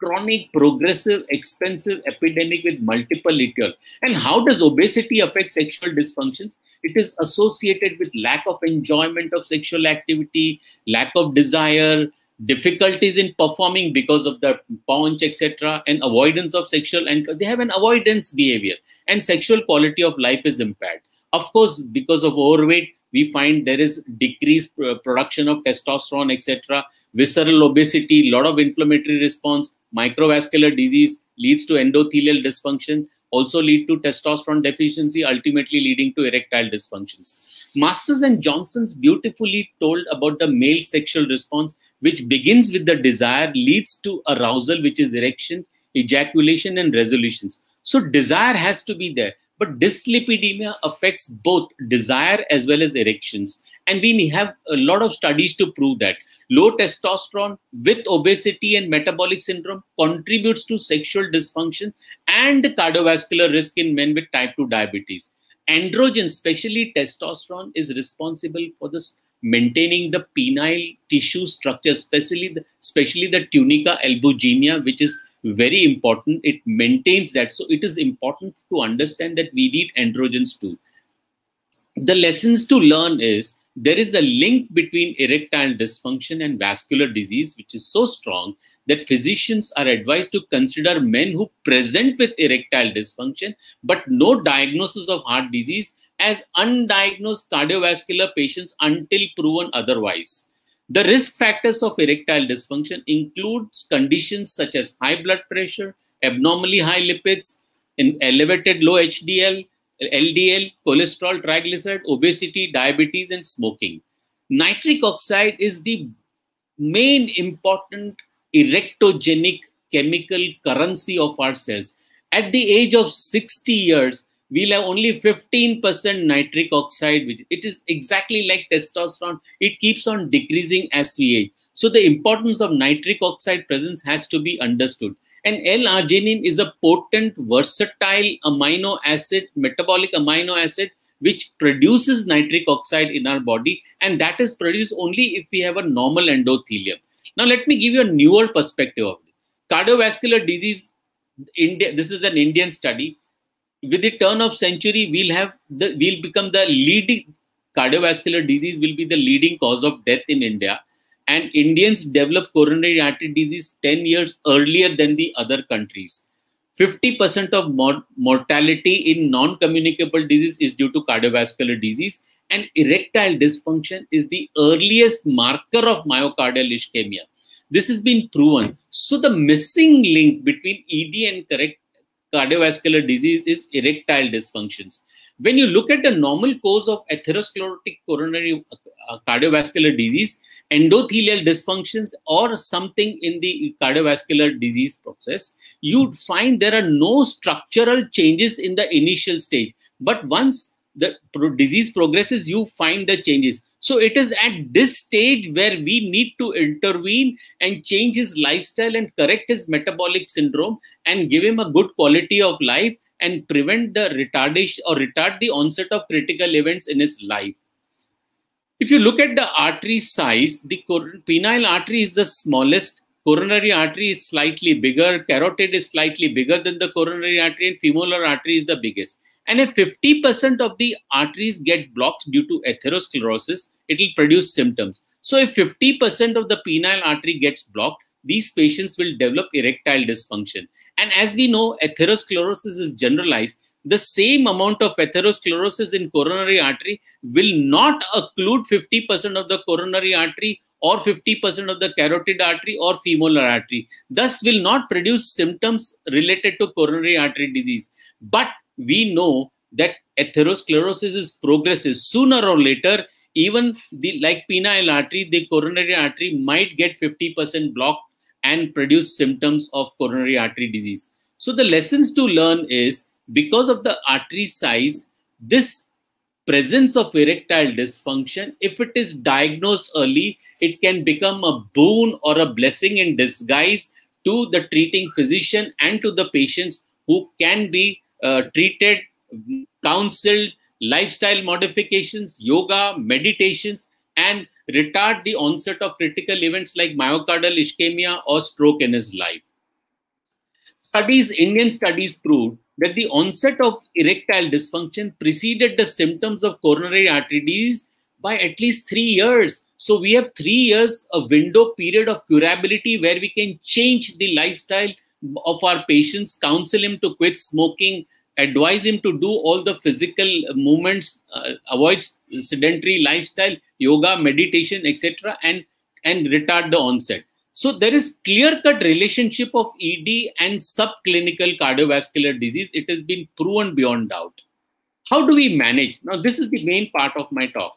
chronic, progressive, expensive epidemic with multiple lethal. And how does obesity affect sexual dysfunctions? It is associated with lack of enjoyment of sexual activity, lack of desire, difficulties in performing because of the paunch, etc., and avoidance of sexual and they have an avoidance behavior, and sexual quality of life is impaired. Of course, because of overweight, we find there is decreased uh, production of testosterone, etc. Visceral obesity, lot of inflammatory response, microvascular disease leads to endothelial dysfunction, also lead to testosterone deficiency, ultimately leading to erectile dysfunctions. Masters and Johnson's beautifully told about the male sexual response, which begins with the desire, leads to arousal, which is erection, ejaculation, and resolutions. So desire has to be there. But dyslipidemia affects both desire as well as erections. And we have a lot of studies to prove that. Low testosterone with obesity and metabolic syndrome contributes to sexual dysfunction and cardiovascular risk in men with type 2 diabetes. Androgen, especially testosterone, is responsible for this maintaining the penile tissue structure, especially the, especially the tunica albuginea, which is very important. It maintains that. So it is important to understand that we need androgens too. The lessons to learn is there is a link between erectile dysfunction and vascular disease, which is so strong that physicians are advised to consider men who present with erectile dysfunction but no diagnosis of heart disease as undiagnosed cardiovascular patients until proven otherwise. The risk factors of erectile dysfunction includes conditions such as high blood pressure, abnormally high lipids, elevated low HDL, LDL, cholesterol, triglyceride, obesity, diabetes, and smoking. Nitric oxide is the main important erectogenic chemical currency of our cells. At the age of 60 years, we'll have only 15% nitric oxide, which it is exactly like testosterone. It keeps on decreasing as we age. So the importance of nitric oxide presence has to be understood. And L-arginine is a potent, versatile amino acid, metabolic amino acid, which produces nitric oxide in our body. And that is produced only if we have a normal endothelium. Now, let me give you a newer perspective of it. Cardiovascular disease, India, this is an Indian study. With the turn of century, we'll have the we'll become the leading cardiovascular disease will be the leading cause of death in India and Indians develop coronary artery disease 10 years earlier than the other countries. 50% of mor mortality in non-communicable disease is due to cardiovascular disease and erectile dysfunction is the earliest marker of myocardial ischemia. This has been proven. So the missing link between ED and correct cardiovascular disease is erectile dysfunctions. When you look at the normal cause of atherosclerotic coronary uh, cardiovascular disease, endothelial dysfunctions or something in the cardiovascular disease process, you'd find there are no structural changes in the initial stage. But once the disease progresses, you find the changes. So it is at this stage where we need to intervene and change his lifestyle and correct his metabolic syndrome and give him a good quality of life and prevent the retardation or retard the onset of critical events in his life. If you look at the artery size, the penile artery is the smallest, coronary artery is slightly bigger, carotid is slightly bigger than the coronary artery, and femoral artery is the biggest. And if 50% of the arteries get blocked due to atherosclerosis, it will produce symptoms. So if 50% of the penile artery gets blocked, these patients will develop erectile dysfunction. And as we know, atherosclerosis is generalized the same amount of atherosclerosis in coronary artery will not occlude 50% of the coronary artery or 50% of the carotid artery or femoral artery. Thus will not produce symptoms related to coronary artery disease. But we know that atherosclerosis is progressive. Sooner or later, even the like penile artery, the coronary artery might get 50% blocked and produce symptoms of coronary artery disease. So the lessons to learn is because of the artery size, this presence of erectile dysfunction, if it is diagnosed early, it can become a boon or a blessing in disguise to the treating physician and to the patients who can be uh, treated, counseled, lifestyle modifications, yoga, meditations, and retard the onset of critical events like myocardial ischemia or stroke in his life. Studies, Indian studies proved that the onset of erectile dysfunction preceded the symptoms of coronary artery disease by at least three years. So we have three years, a window period of curability where we can change the lifestyle of our patients, counsel him to quit smoking, advise him to do all the physical movements, uh, avoid sedentary lifestyle, yoga, meditation, etc., and and retard the onset. So there is clear-cut relationship of ED and subclinical cardiovascular disease. It has been proven beyond doubt. How do we manage? Now, this is the main part of my talk.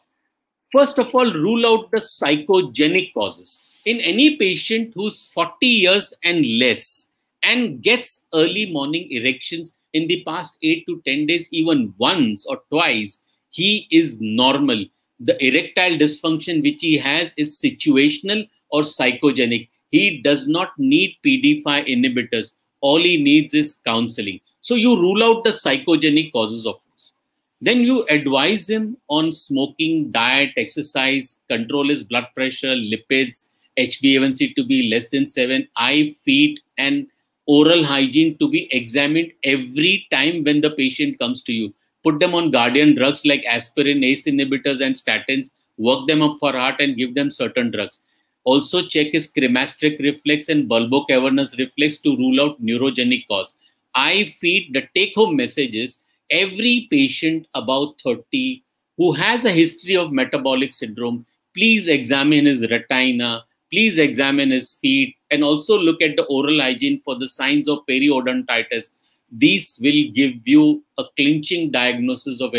First of all, rule out the psychogenic causes. In any patient who's 40 years and less and gets early morning erections in the past 8 to 10 days, even once or twice, he is normal. The erectile dysfunction which he has is situational or psychogenic. He does not need PDE5 inhibitors. All he needs is counseling. So you rule out the psychogenic causes of this. Then you advise him on smoking, diet, exercise, control his blood pressure, lipids, HbA1c to be less than 7, eye, feet, and oral hygiene to be examined every time when the patient comes to you. Put them on guardian drugs like aspirin, ACE inhibitors, and statins. Work them up for heart and give them certain drugs. Also check his cremasteric reflex and bulbocavernous reflex to rule out neurogenic cause. I feed the take-home messages every patient about 30 who has a history of metabolic syndrome. Please examine his retina, please examine his feet, and also look at the oral hygiene for the signs of periodontitis. These will give you a clinching diagnosis of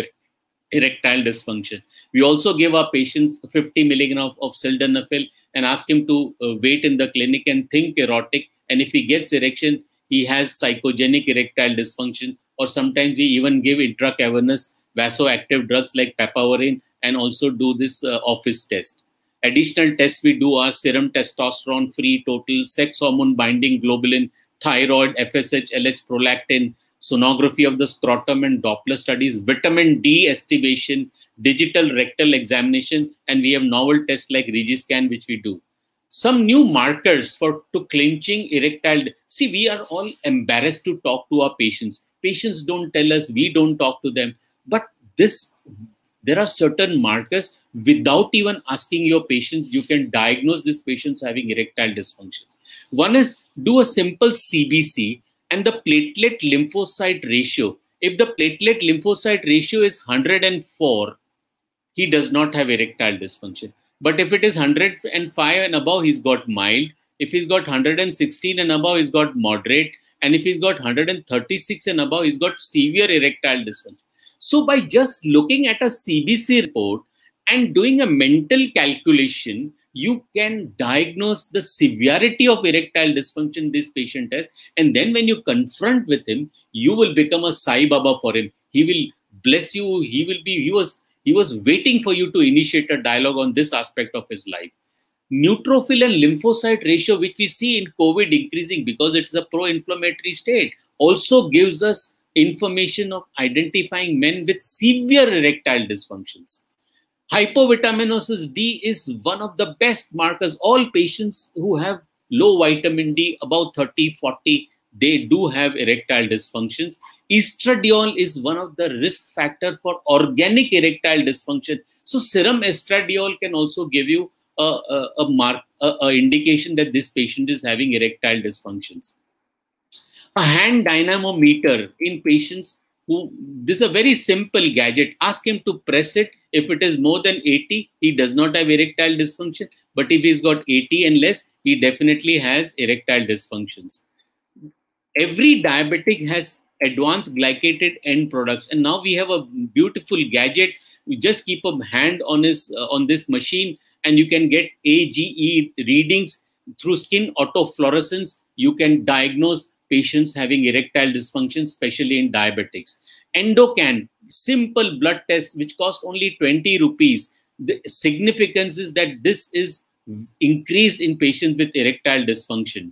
erectile dysfunction. We also give our patients 50 milligram of, of sildenafil and ask him to uh, wait in the clinic and think erotic. And if he gets erection, he has psychogenic erectile dysfunction. Or sometimes we even give intracavernous vasoactive drugs like papaverine and also do this uh, office test. Additional tests we do are serum testosterone free total, sex hormone binding globulin, thyroid, FSH, LH, prolactin, sonography of the scrotum and Doppler studies, vitamin D estimation, digital rectal examinations, and we have novel tests like RigiScan, which we do. Some new markers for to clinching erectile. See, we are all embarrassed to talk to our patients. Patients don't tell us, we don't talk to them. But this, there are certain markers without even asking your patients, you can diagnose these patient's having erectile dysfunctions. One is do a simple CBC and the platelet lymphocyte ratio. If the platelet lymphocyte ratio is 104, he does not have erectile dysfunction. But if it is 105 and above, he's got mild. If he's got 116 and above, he's got moderate. And if he's got 136 and above, he's got severe erectile dysfunction. So by just looking at a CBC report and doing a mental calculation, you can diagnose the severity of erectile dysfunction this patient has. And then when you confront with him, you will become a Sai Baba for him. He will bless you. He will be, he was he was waiting for you to initiate a dialogue on this aspect of his life. Neutrophil and lymphocyte ratio, which we see in COVID increasing because it's a pro-inflammatory state, also gives us information of identifying men with severe erectile dysfunctions. Hypovitaminosis D is one of the best markers. All patients who have low vitamin D, about 30, 40, they do have erectile dysfunctions estradiol is one of the risk factor for organic erectile dysfunction so serum estradiol can also give you a, a, a mark a, a, indication that this patient is having erectile dysfunctions a hand dynamometer in patients who this is a very simple gadget. Ask him to press it. If it is more than 80 he does not have erectile dysfunction. But if he's got 80 and less he definitely has erectile dysfunctions. Every diabetic has advanced glycated end products. And now we have a beautiful gadget. We just keep a hand on this uh, on this machine and you can get age readings through skin autofluorescence. You can diagnose patients having erectile dysfunction especially in diabetics endocan simple blood test which cost only 20 rupees the significance is that this is increase in patients with erectile dysfunction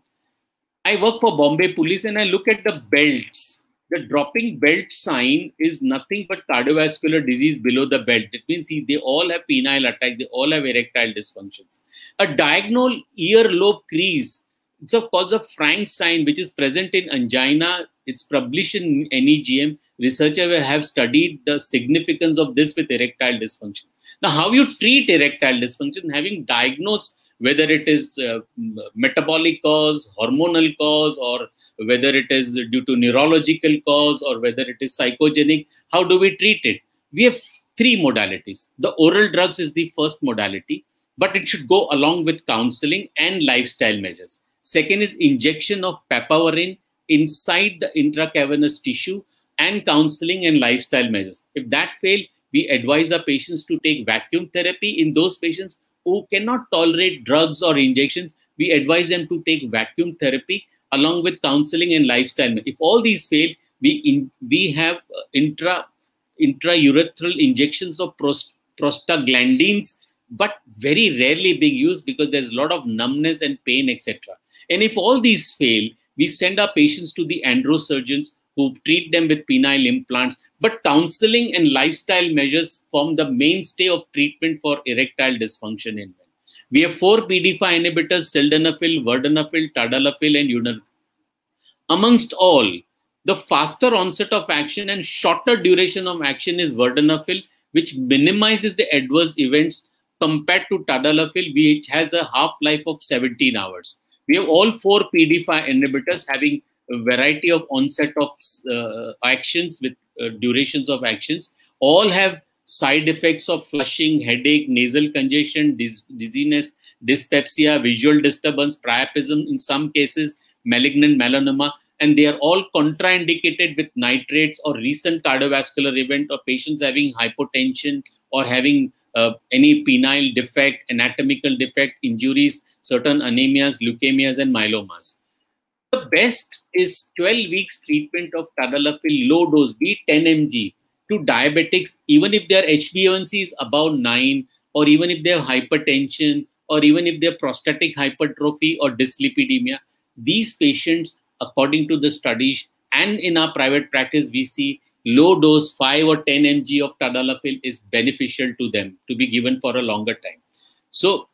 i work for bombay police and i look at the belts the dropping belt sign is nothing but cardiovascular disease below the belt. It means he, they all have penile attack, they all have erectile dysfunctions. A diagonal earlobe crease, it's a cause of Frank sign, which is present in angina. It's published in NEJM. Researchers have studied the significance of this with erectile dysfunction. Now, how you treat erectile dysfunction, having diagnosed whether it is uh, metabolic cause, hormonal cause, or whether it is due to neurological cause, or whether it is psychogenic, how do we treat it? We have three modalities. The oral drugs is the first modality, but it should go along with counseling and lifestyle measures. Second is injection of papaverine inside the intracavernous tissue and counseling and lifestyle measures. If that fail, we advise our patients to take vacuum therapy. In those patients who cannot tolerate drugs or injections, we advise them to take vacuum therapy along with counseling and lifestyle. If all these fail, we in, we have uh, intra intraurethral injections of prost, prostaglandins, but very rarely being used because there's a lot of numbness and pain, etc. And if all these fail, we send our patients to the androsurgeons who treat them with penile implants. But counseling and lifestyle measures form the mainstay of treatment for erectile dysfunction in men. We have four PDE5 inhibitors, sildenafil, vardenafil, tadalafil, and avanafil. Amongst all, the faster onset of action and shorter duration of action is vardenafil, which minimizes the adverse events compared to tadalafil, which has a half-life of 17 hours. We have all four PDE5 inhibitors having a variety of onset of uh, actions with uh, durations of actions. All have side effects of flushing, headache, nasal congestion, dizziness, dyspepsia, visual disturbance, priapism, in some cases, malignant melanoma, and they are all contraindicated with nitrates or recent cardiovascular event or patients having hypotension or having Uh, any penile defect, anatomical defect, injuries, certain anemias, leukemias, and myelomas. The best is 12 weeks treatment of tadalafil low dose, be 10 mg, to diabetics, even if their HbA1c is above 9, or even if they have hypertension, or even if they have prostatic hypertrophy or dyslipidemia. These patients, according to the studies and in our private practice, we see low dose 5 or 10 mg of tadalafil is beneficial to them to be given for a longer time. So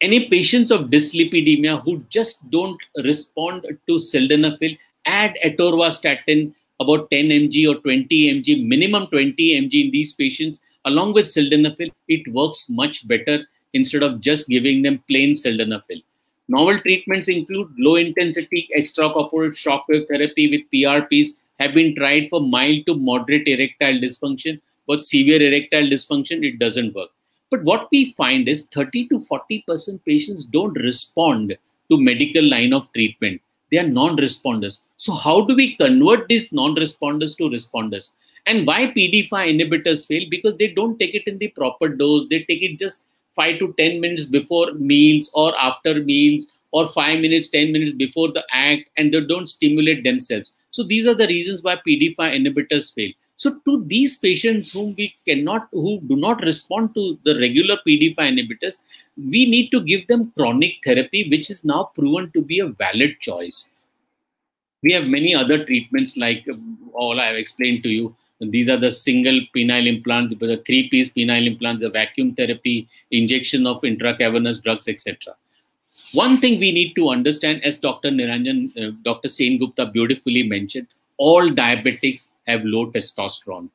any patients of dyslipidemia who just don't respond to sildenafil, add atorvastatin about 10 mg or 20 mg, minimum 20 mg in these patients along with sildenafil. It works much better instead of just giving them plain sildenafil. Novel treatments include low intensity extracorporeal shockwave therapy with PRPs have been tried for mild to moderate erectile dysfunction, but severe erectile dysfunction, it doesn't work. But what we find is 30 to 40% patients don't respond to medical line of treatment. They are non-responders. So how do we convert these non-responders to responders? And why PDE5 inhibitors fail? Because they don't take it in the proper dose. They take it just 5 to 10 minutes before meals or after meals or 5 minutes, 10 minutes before the act and they don't stimulate themselves. So these are the reasons why PDE5 inhibitors fail. So to these patients whom we cannot, who do not respond to the regular PDE5 inhibitors, we need to give them chronic therapy, which is now proven to be a valid choice. We have many other treatments like um, all I have explained to you. These are the single penile implants, the three-piece penile implants, the vacuum therapy, injection of intracavernous drugs, etc. One thing we need to understand, as Dr. Niranjan, uh, Dr. Sen Gupta beautifully mentioned, all diabetics have low testosterone,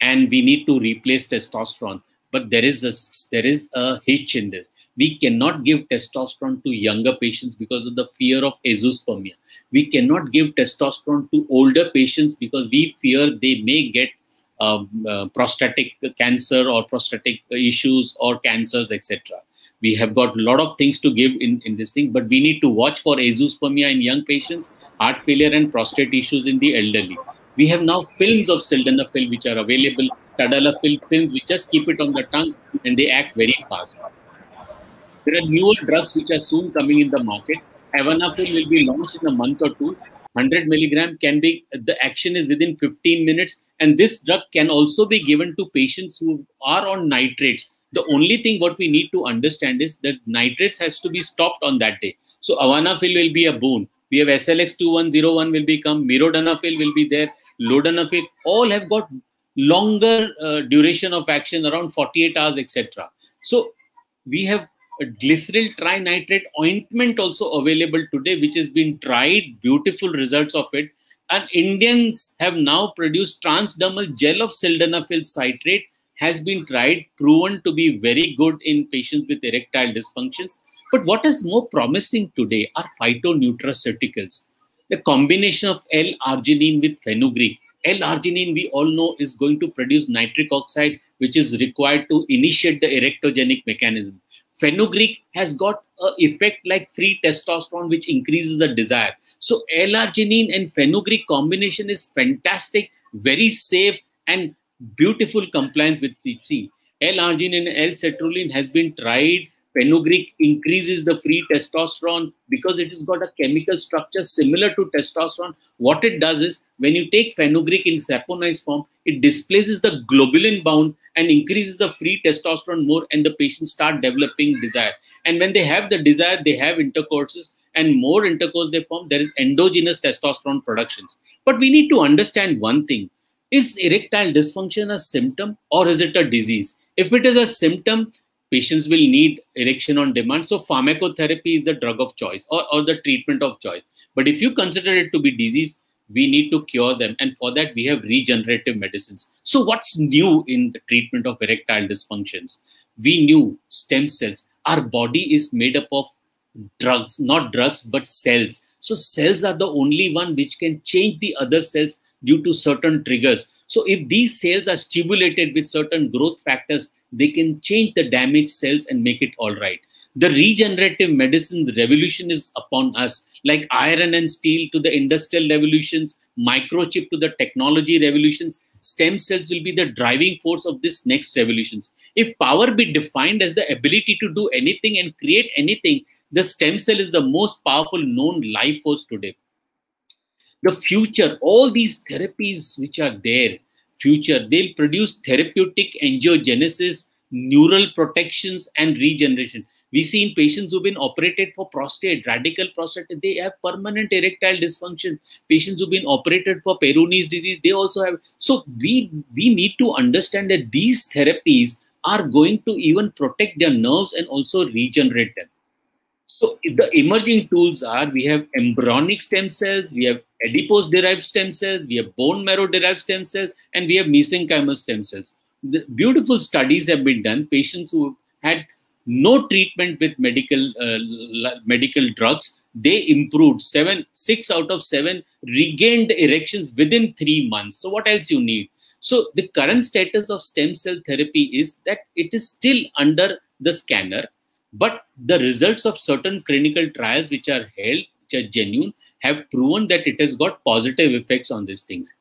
and we need to replace testosterone. But there is a there is a hitch in this. We cannot give testosterone to younger patients because of the fear of azoospermia. We cannot give testosterone to older patients because we fear they may get um, uh, prostatic cancer or prostatic issues or cancers, etc we have got a lot of things to give in, in this thing, but we need to watch for azoospermia in young patients, heart failure and prostate issues in the elderly. We have now films of sildenafil which are available, tadalafil films, we just keep it on the tongue and they act very fast. There are newer drugs which are soon coming in the market. Avanafil will be launched in a month or two. 100 milligram can be, the action is within 15 minutes. And this drug can also be given to patients who are on nitrates the only thing what we need to understand is that nitrates has to be stopped on that day. So avanafil will be a boon. We have SLX2101 will become, mirodenafil will be there, lodenafil, all have got longer uh, duration of action around 48 hours, etc. So we have a glyceryl trinitrate ointment also available today, which has been tried, beautiful results of it. And Indians have now produced transdermal gel of sildenafil citrate, has been tried, proven to be very good in patients with erectile dysfunctions. But what is more promising today are phytonutraceuticals. The combination of L-arginine with fenugreek. L-arginine, we all know, is going to produce nitric oxide, which is required to initiate the erectogenic mechanism. Fenugreek has got an effect like free testosterone, which increases the desire. So L-arginine and fenugreek combination is fantastic, very safe, and beautiful compliance with C. L-arginine and L-citrulline has been tried Fenugreek increases the free testosterone because it has got a chemical structure similar to testosterone. What it does is when you take fenugreek in saponized form, it displaces the globulin bound and increases the free testosterone more, and the patients start developing desire. And when they have the desire, they have intercourses, and more intercourse they form, there is endogenous testosterone productions. But we need to understand one thing is erectile dysfunction a symptom or is it a disease? If it is a symptom, patients will need erection on demand. So pharmacotherapy is the drug of choice or, or the treatment of choice. But if you consider it to be disease, we need to cure them. And for that, we have regenerative medicines. So what's new in the treatment of erectile dysfunctions? We knew stem cells. Our body is made up of drugs, not drugs, but cells. So cells are the only one which can change the other cells due to certain triggers. So if these cells are stimulated with certain growth factors, they can change the damaged cells and make it all right. The regenerative medicine revolution is upon us, like iron and steel to the industrial revolutions, microchip to the technology revolutions. Stem cells will be the driving force of this next revolutions. If power be defined as the ability to do anything and create anything, the stem cell is the most powerful known life force today. The future, all these therapies which are there, future, they'll produce therapeutic angiogenesis, neural protections, and regeneration. We see in patients who've been operated for prostate, radical prostate, they have permanent erectile dysfunction. Patients who've been operated for Peyronie's disease, they also have. So we we need to understand that these therapies are going to even protect their nerves and also regenerate them. So the emerging tools are we have embryonic stem cells, we have adipose derived stem cells, we have bone marrow derived stem cells, and we have mesenchymal stem cells. The beautiful studies have been done. Patients who had no treatment with medical uh, medical drugs, they improved. Seven, six out of seven regained erections within three months. So what else you need? So the current status of stem cell therapy is that it is still under the scanner, but the results of certain clinical trials which are held, which are genuine, have proven that it has got positive effects on these things.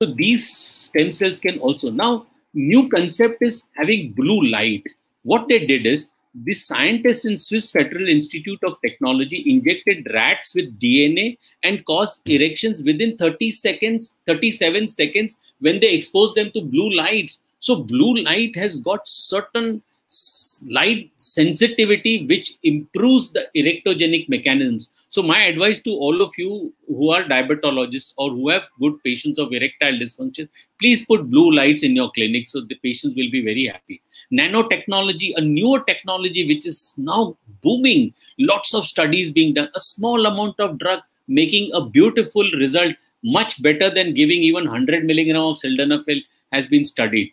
So these stem cells can also now new concept is having blue light. What they did is the scientists in Swiss Federal Institute of Technology injected rats with DNA and caused erections within 30 seconds, 37 seconds when they exposed them to blue lights. So blue light has got certain light sensitivity which improves the erectogenic mechanisms. So my advice to all of you who are diabetologists or who have good patients of erectile dysfunction, please put blue lights in your clinic so the patients will be very happy. Nanotechnology, a newer technology which is now booming, lots of studies being done, a small amount of drug making a beautiful result, much better than giving even 100 milligram of sildenafil has been studied.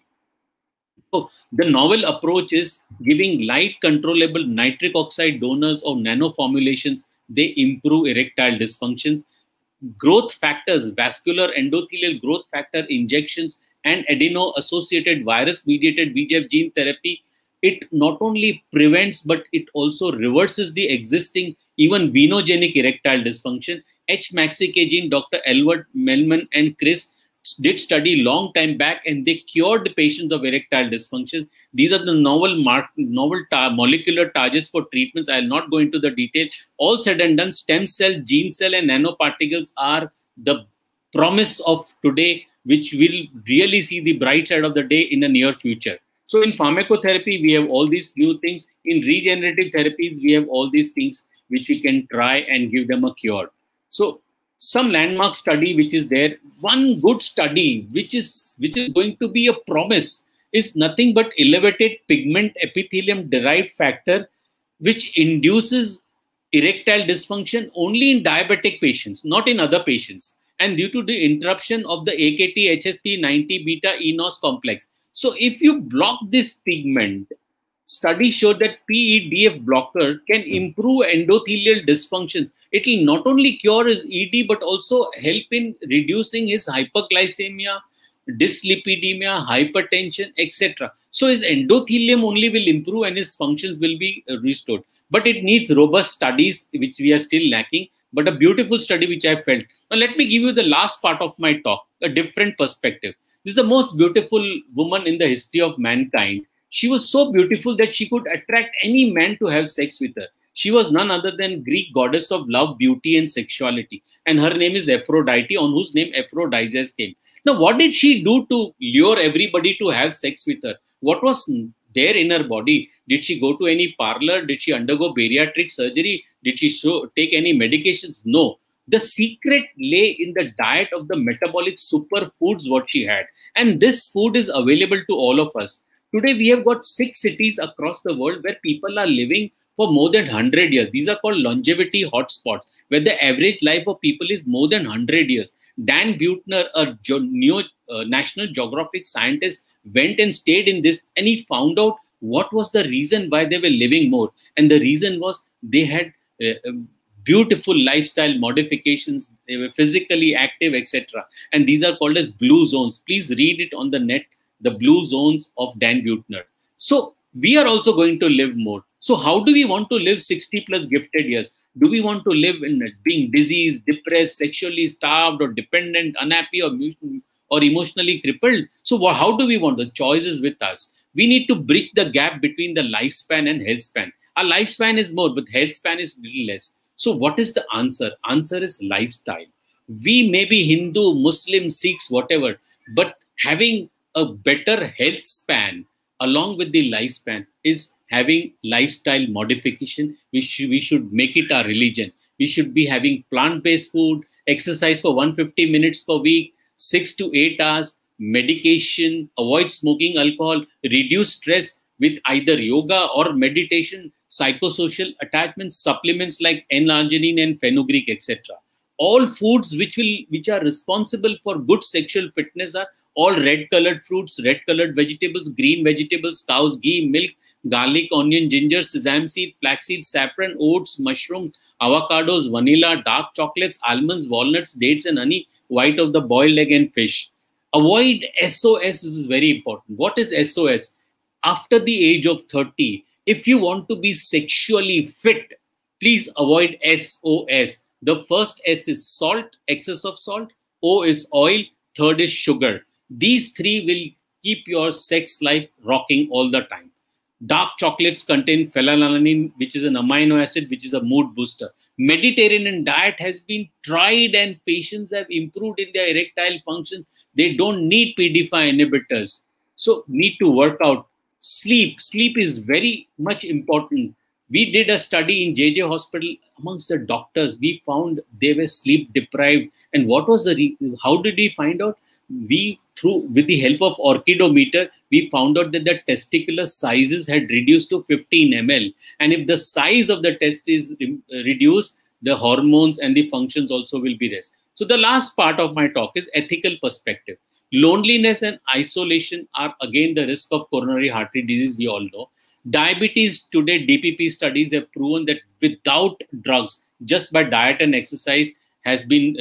So the novel approach is giving light controllable nitric oxide donors or nano formulations they improve erectile dysfunctions. Growth factors, vascular endothelial growth factor injections, and adeno associated virus mediated VEGF gene therapy, it not only prevents but it also reverses the existing even venogenic erectile dysfunction. H. maxicagene, Dr. Elwood Melman and Chris did study long time back and they cured the patients of erectile dysfunction. These are the novel mark, novel ta molecular targets for treatments. I'll not go into the detail. All said and done, stem cell, gene cell, and nanoparticles are the promise of today, which will really see the bright side of the day in the near future. So in pharmacotherapy, we have all these new things. In regenerative therapies, we have all these things which we can try and give them a cure. So some landmark study which is there one good study which is which is going to be a promise is nothing but elevated pigment epithelium derived factor, which induces erectile dysfunction only in diabetic patients, not in other patients, and due to the interruption of the AKT HSP 90 beta eNOS complex. So, if you block this pigment, studies show that PEDF blocker can hmm. improve endothelial dysfunctions. It will not only cure his ED but also help in reducing his hyperglycemia, dyslipidemia, hypertension, etc. So his endothelium only will improve and his functions will be restored. But it needs robust studies, which we are still lacking. But a beautiful study which I felt. Now let me give you the last part of my talk, a different perspective. This is the most beautiful woman in the history of mankind. She was so beautiful that she could attract any man to have sex with her. She was none other than Greek goddess of love, beauty, and sexuality. And her name is Aphrodite, on whose name aphrodisiacs came. Now, what did she do to lure everybody to have sex with her? What was there in her body? Did she go to any parlor? Did she undergo bariatric surgery? Did she show, take any medications? No. The secret lay in the diet of the metabolic superfoods, what she had. And this food is available to all of us. Today, we have got six cities across the world where people are living for more than 100 years. These are called longevity hotspots, where the average life of people is more than 100 years. Dan Buettner, a new uh, National Geographic scientist, went and stayed in this and he found out what was the reason why they were living more. And the reason was they had uh, beautiful lifestyle modifications, they were physically active, etc. And these are called as blue zones. Please read it on the net, the blue zones of Dan Buettner. So we are also going to live more. So, how do we want to live 60 plus gifted years? Do we want to live in being diseased, depressed, sexually starved, or dependent, unhappy, or, or emotionally crippled? So, how do we want? The choices with us. We need to bridge the gap between the lifespan and health span. Our lifespan is more, but health span is little less. So, what is the answer? Answer is lifestyle. We may be Hindu, Muslim, Sikhs, whatever, but having a better health span along with the lifespan is having lifestyle modification. We should we should make it our religion. We should be having plant based food exercise for 150 minutes per week 6 to 8 hours medication avoid smoking alcohol reduce stress with either yoga or meditation psychosocial attachments supplements like L-arginine and fenugreek etc all foods which will which are responsible for good sexual fitness are all red colored fruits red colored vegetables green vegetables cows ghee milk garlic onion ginger sesame seed flaxseed saffron oats mushroom avocados vanilla dark chocolates almonds walnuts dates and honey white of the boiled egg and fish. Avoid sos this is very important. What is sos after the age of 30 if you want to be sexually fit please avoid sos the first S is salt, excess of salt. O is oil. Third is sugar. These three will keep your sex life rocking all the time. Dark chocolates contain phenylalanine, which is an amino acid, which is a mood booster. Mediterranean diet has been tried and patients have improved in their erectile functions. They don't need PDE5 inhibitors. So need to work out. Sleep. Sleep is very much important we did a study in JJ Hospital amongst the doctors. We found they were sleep deprived. And what was the how did we find out? We through with the help of orchidometer, we found out that the testicular sizes had reduced to 15 ml. And if the size of the test is re- reduced, the hormones and the functions also will be less. So the last part of my talk is ethical perspective. Loneliness and isolation are again the risk of coronary artery disease. We all know Diabetes today, DPP studies have proven that without drugs, just by diet and exercise, has been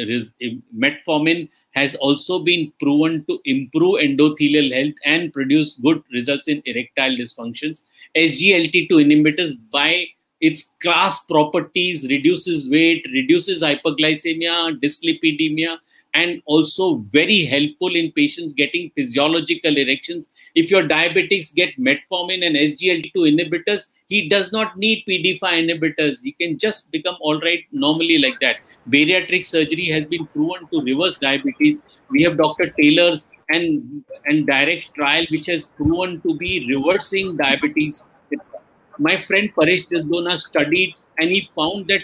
metformin has also been proven to improve endothelial health and produce good results in erectile dysfunctions. SGLT2 inhibitors by its class properties reduces weight, reduces hyperglycemia, dyslipidemia, and also very helpful in patients getting physiological erections. If your diabetics get metformin and SGLT2 inhibitors, he does not need PDE5 inhibitors. He can just become all right normally like that. Bariatric surgery has been proven to reverse diabetes. We have Dr. Taylor's and, and direct trial, which has proven to be reversing diabetes. My friend Paresh Dandona studied and he found that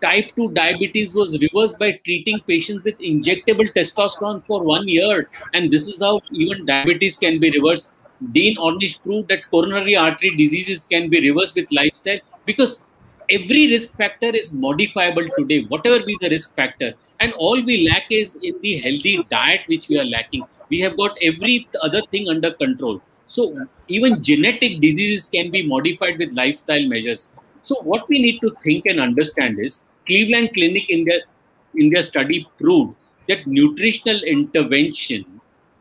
type 2 diabetes was reversed by treating patients with injectable testosterone for one year. And this is how even diabetes can be reversed. Dean Ornish proved that coronary artery diseases can be reversed with lifestyle because every risk factor is modifiable today, whatever be the risk factor. And all we lack is in the healthy diet, which we are lacking. We have got every other thing under control. So even genetic diseases can be modified with lifestyle measures. So what we need to think and understand is Cleveland Clinic in their in their study proved that nutritional intervention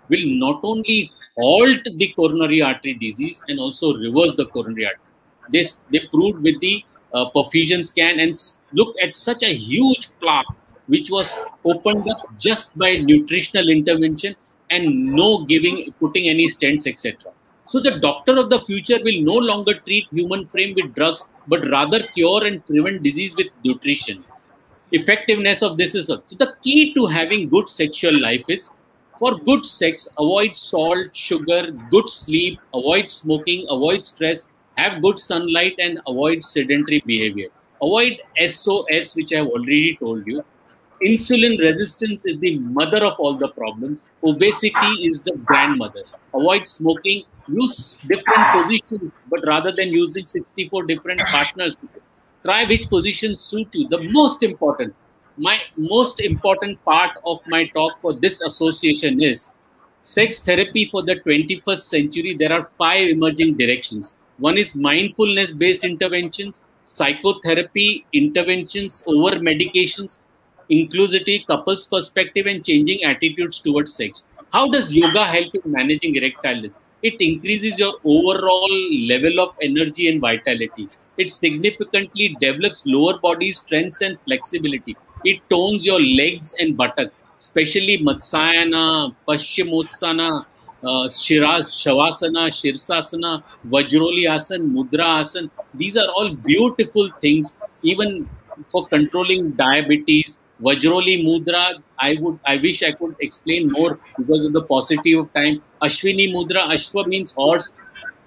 will not only halt the coronary artery disease and also reverse the coronary artery. This they proved with the uh, perfusion scan and look at such a huge plaque which was opened up just by nutritional intervention and no giving putting any stents etc so the doctor of the future will no longer treat human frame with drugs but rather cure and prevent disease with nutrition effectiveness of this is so the key to having good sexual life is for good sex avoid salt sugar good sleep avoid smoking avoid stress have good sunlight and avoid sedentary behavior. Avoid SOS, which I have already told you. Insulin resistance is the mother of all the problems. Obesity is the grandmother. Avoid smoking. Use different positions, but rather than using 64 different partners, try which positions suit you. The most important, my most important part of my talk for this association is sex therapy for the 21st century. There are five emerging directions one is mindfulness based interventions, psychotherapy interventions over medications, inclusivity, couples perspective, and changing attitudes towards sex. How does yoga help in managing erectile? It increases your overall level of energy and vitality. It significantly develops lower body strength and flexibility. It tones your legs and buttocks, especially Matsyasana, Paschimottanasana, uh, Shavasana, Shirsasana, Vajroli Asana, Mudra Asana. These are all beautiful things, even for controlling diabetes. Vajroli Mudra, I would, I wish I could explain more because of the paucity of time. Ashwini Mudra, Ashwa means horse.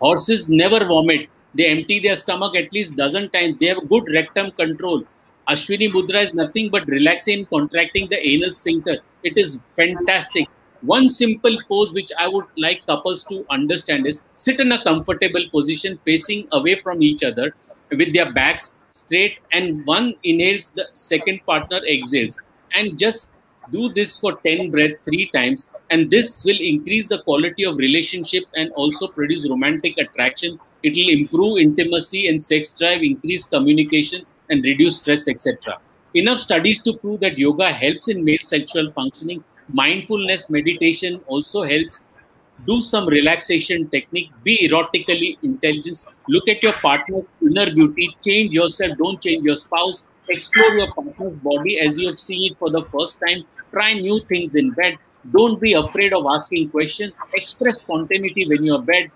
Horses never vomit. They empty their stomach at least dozen times. They have good rectum control. Ashwini Mudra is nothing but relaxing, contracting the anal sphincter. It is fantastic one simple pose which I would like couples to understand is sit in a comfortable position facing away from each other with their backs straight and one inhales, the second partner exhales. And just do this for 10 breaths three times and this will increase the quality of relationship and also produce romantic attraction. It will improve intimacy and sex drive, increase communication and reduce stress, etc. Enough studies to prove that yoga helps in male sexual functioning mindfulness meditation also helps do some relaxation technique. Be erotically intelligent. Look at your partner's inner beauty. Change yourself. Don't change your spouse. Explore your partner's body as you have seen it for the first time. Try new things in bed. Don't be afraid of asking questions. Express spontaneity when you're bed.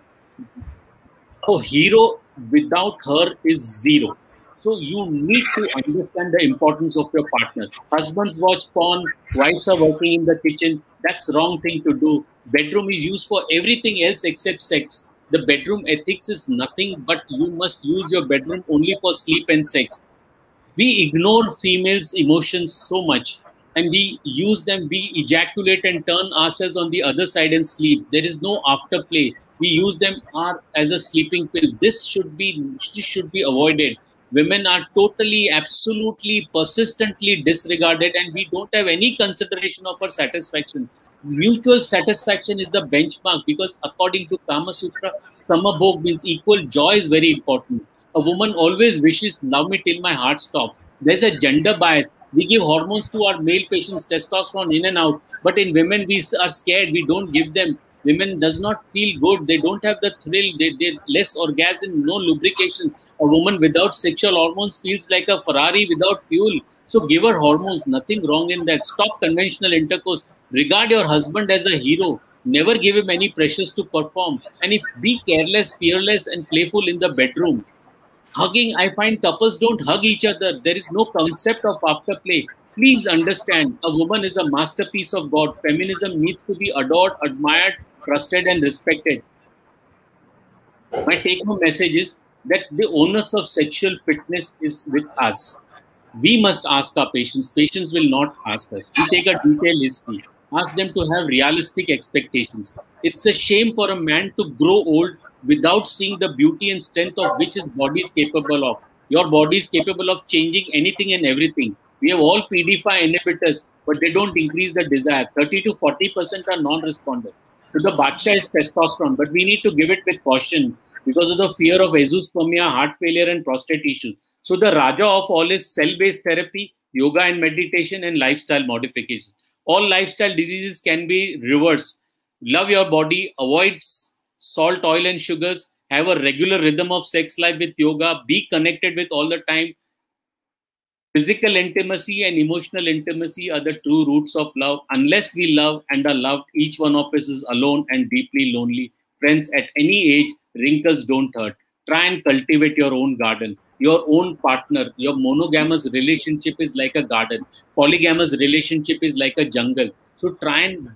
A hero without her is zero so you need to understand the importance of your partner. Husbands watch porn, wives are working in the kitchen. That's wrong thing to do. Bedroom is used for everything else except sex. The bedroom ethics is nothing but you must use your bedroom only for sleep and sex. We ignore females' emotions so much and we use them, we ejaculate and turn ourselves on the other side and sleep. There is no afterplay. We use them as a sleeping pill. This should be this should be avoided women are totally absolutely persistently disregarded and we don't have any consideration of her satisfaction. Mutual satisfaction is the benchmark because according to kama sutra samabhog means equal joy is very important. A woman always wishes love me till my heart stops. There's a gender bias we give hormones to our male patients testosterone in and out. But in women we are scared. We don't give them. Women does not feel good. They don't have the thrill. They, they less orgasm no lubrication. A woman without sexual hormones feels like a ferrari without fuel. So give her hormones. Nothing wrong in that. Stop conventional intercourse. Regard your husband as a hero. Never give him any pressures to perform. And if be careless fearless and playful in the bedroom hugging i find couples don't hug each other there is no concept of afterplay please understand a woman is a masterpiece of god feminism needs to be adored admired trusted and respected. My take home message is that the onus of sexual fitness is with us. We must ask our patients. Patients will not ask us. We take a detailed history. Ask them to have realistic expectations. It's a shame for a man to grow old without seeing the beauty and strength of which his body is capable of. Your body is capable of changing anything and everything. We have all PD5 inhibitors, but they don't increase the desire. 30 to 40% are non responders. So the Baksha is testosterone, but we need to give it with caution because of the fear of azoospermia, heart failure, and prostate issues. So the Raja of all is cell-based therapy, yoga and meditation, and lifestyle modifications. All lifestyle diseases can be reversed. Love your body, avoid salt, oil, and sugars. Have a regular rhythm of sex life with yoga. Be connected with all the time. Physical intimacy and emotional intimacy are the true roots of love. Unless we love and are loved, each one of us is alone and deeply lonely. Friends, at any age, wrinkles don't hurt. Try and cultivate your own garden, your own partner. Your monogamous relationship is like a garden. Polygamous relationship is like a jungle. So try and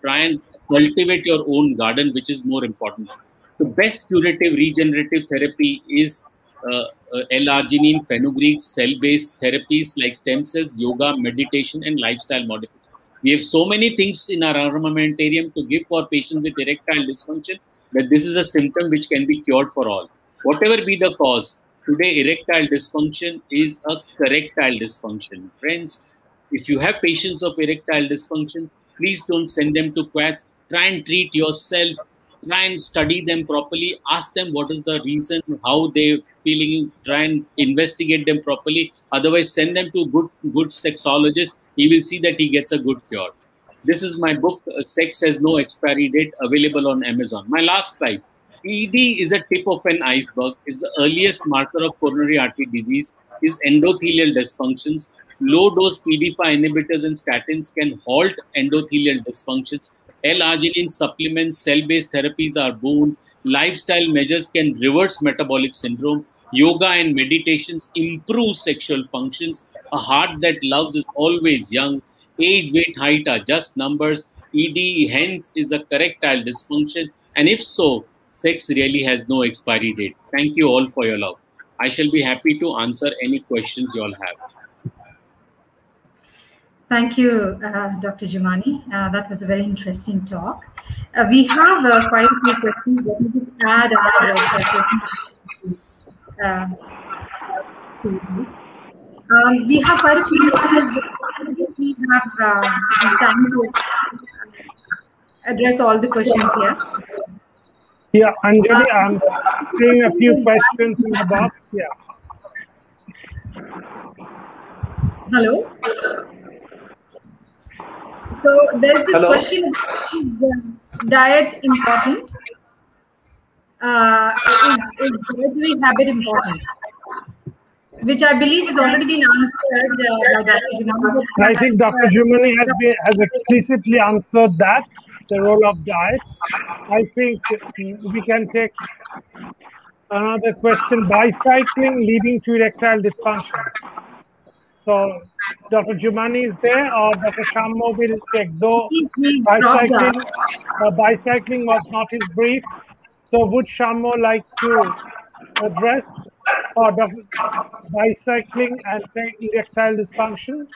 try and cultivate your own garden, which is more important. The best curative regenerative therapy is uh, uh, L-arginine, fenugreek, cell-based therapies like stem cells, yoga, meditation, and lifestyle modification. We have so many things in our armamentarium to give for patients with erectile dysfunction that this is a symptom which can be cured for all. Whatever be the cause, today erectile dysfunction is a correctile dysfunction. Friends, if you have patients of erectile dysfunction, please don't send them to quacks. Try and treat yourself. Try and study them properly. Ask them what is the reason, how they feeling. Try and investigate them properly. Otherwise, send them to good good sexologist. He will see that he gets a good cure. This is my book, uh, Sex Has No Expiry Date, available on Amazon. My last slide. ED is a tip of an iceberg. Is the earliest marker of coronary artery disease. Is endothelial dysfunctions. Low dose PD5 inhibitors and statins can halt endothelial dysfunctions. L-arginine supplements, cell-based therapies are boon. Lifestyle measures can reverse metabolic syndrome. Yoga and meditations improve sexual functions. A heart that loves is always young. Age, weight, height are just numbers. ED, hence, is a correctile dysfunction. And if so, sex really has no expiry date. Thank you all for your love. I shall be happy to answer any questions you all have. Thank you, uh, Dr. Jumani. Uh, that was a very interesting talk. Uh, we have uh, quite a few questions. Let me just add our uh, to. Um, we have quite a few questions. We have uh, time to address all the questions here. Yeah, Anjali, I'm seeing a few questions in the box. Yeah. Hello. So there's this Hello? question: Is uh, diet important? Uh, is, is dietary habit important? Which I believe has already been answered uh, by Dr. Jumani. I think Dr. Jumani has been, has explicitly answered that the role of diet. I think mm, we can take another question: bicycling leading to erectile dysfunction. So, Dr. Jumani is there, or Dr. Shammo will take. Though He's, he's bicycling, uh, bicycling was not his brief. So, would Shammo like to address or Dr. bicycling and say erectile dysfunction?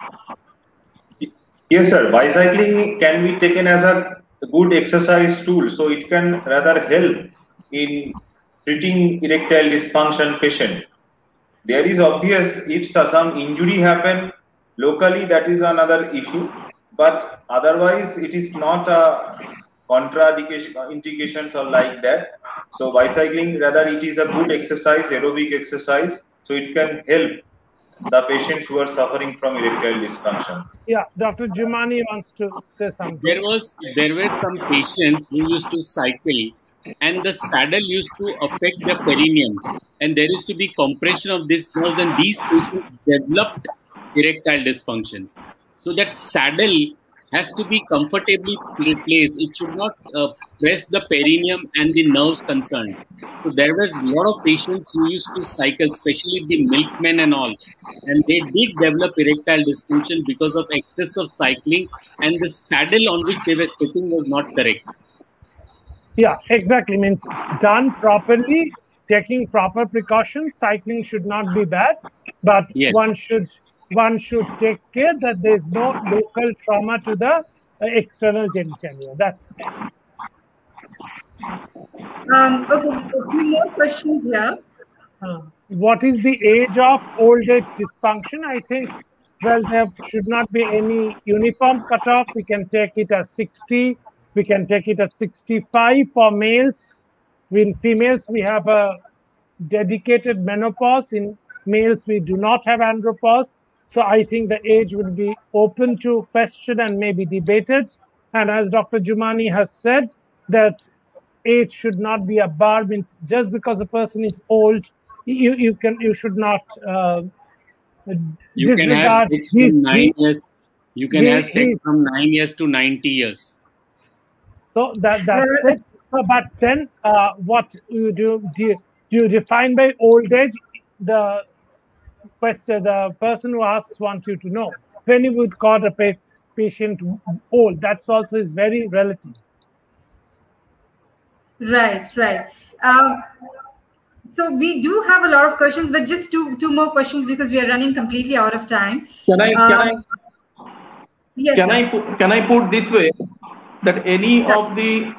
Yes, sir. Bicycling can be taken as a good exercise tool, so it can rather help in treating erectile dysfunction patient. There is obvious if some injury happen locally, that is another issue. But otherwise, it is not a contraindication uh, indications or like that. So bicycling, rather, it is a good exercise, aerobic exercise, so it can help the patients who are suffering from erectile dysfunction. Yeah, Dr. Jumani wants to say something. There was there were some patients who used to cycle, and the saddle used to affect the perineum, and there used to be compression of these nerves, and these patients developed erectile dysfunctions. So that saddle has to be comfortably placed. It should not uh, press the perineum and the nerves concerned. So there was a lot of patients who used to cycle, especially the milkmen and all, and they did develop erectile dysfunction because of excess of cycling, and the saddle on which they were sitting was not correct. Yeah, exactly. Means done properly, taking proper precautions. Cycling should not be bad, but Yes. one should one should take care that there is no local trauma to the uh, external genitalia. That's it. Um, okay, a few more questions here. Uh, what is the age of old age dysfunction? I think, well, there should not be any uniform cutoff. We can take it as 60. We can take it at 65 for males. In females, we have a dedicated menopause. In males, we do not have andropause. So I think the age would be open to question and maybe debated. And as Dr. Jumani has said, that age should not be a bar. Means just because a person is old, you you can you should not uh, You can have disregard sex from his- nine years. You can he- have sex he- from nine years to ninety years. So that that's it. So, but then, uh, what you do? Do you, do you define by old age? The question, the person who asks wants you to know when you would call a pa- patient old. That's also is very relative. Right, right. Um, so we do have a lot of questions, but just two two more questions because we are running completely out of time. Can I, can I, Um, Yes. can sir. I, put, can I put this way that any Sure. of the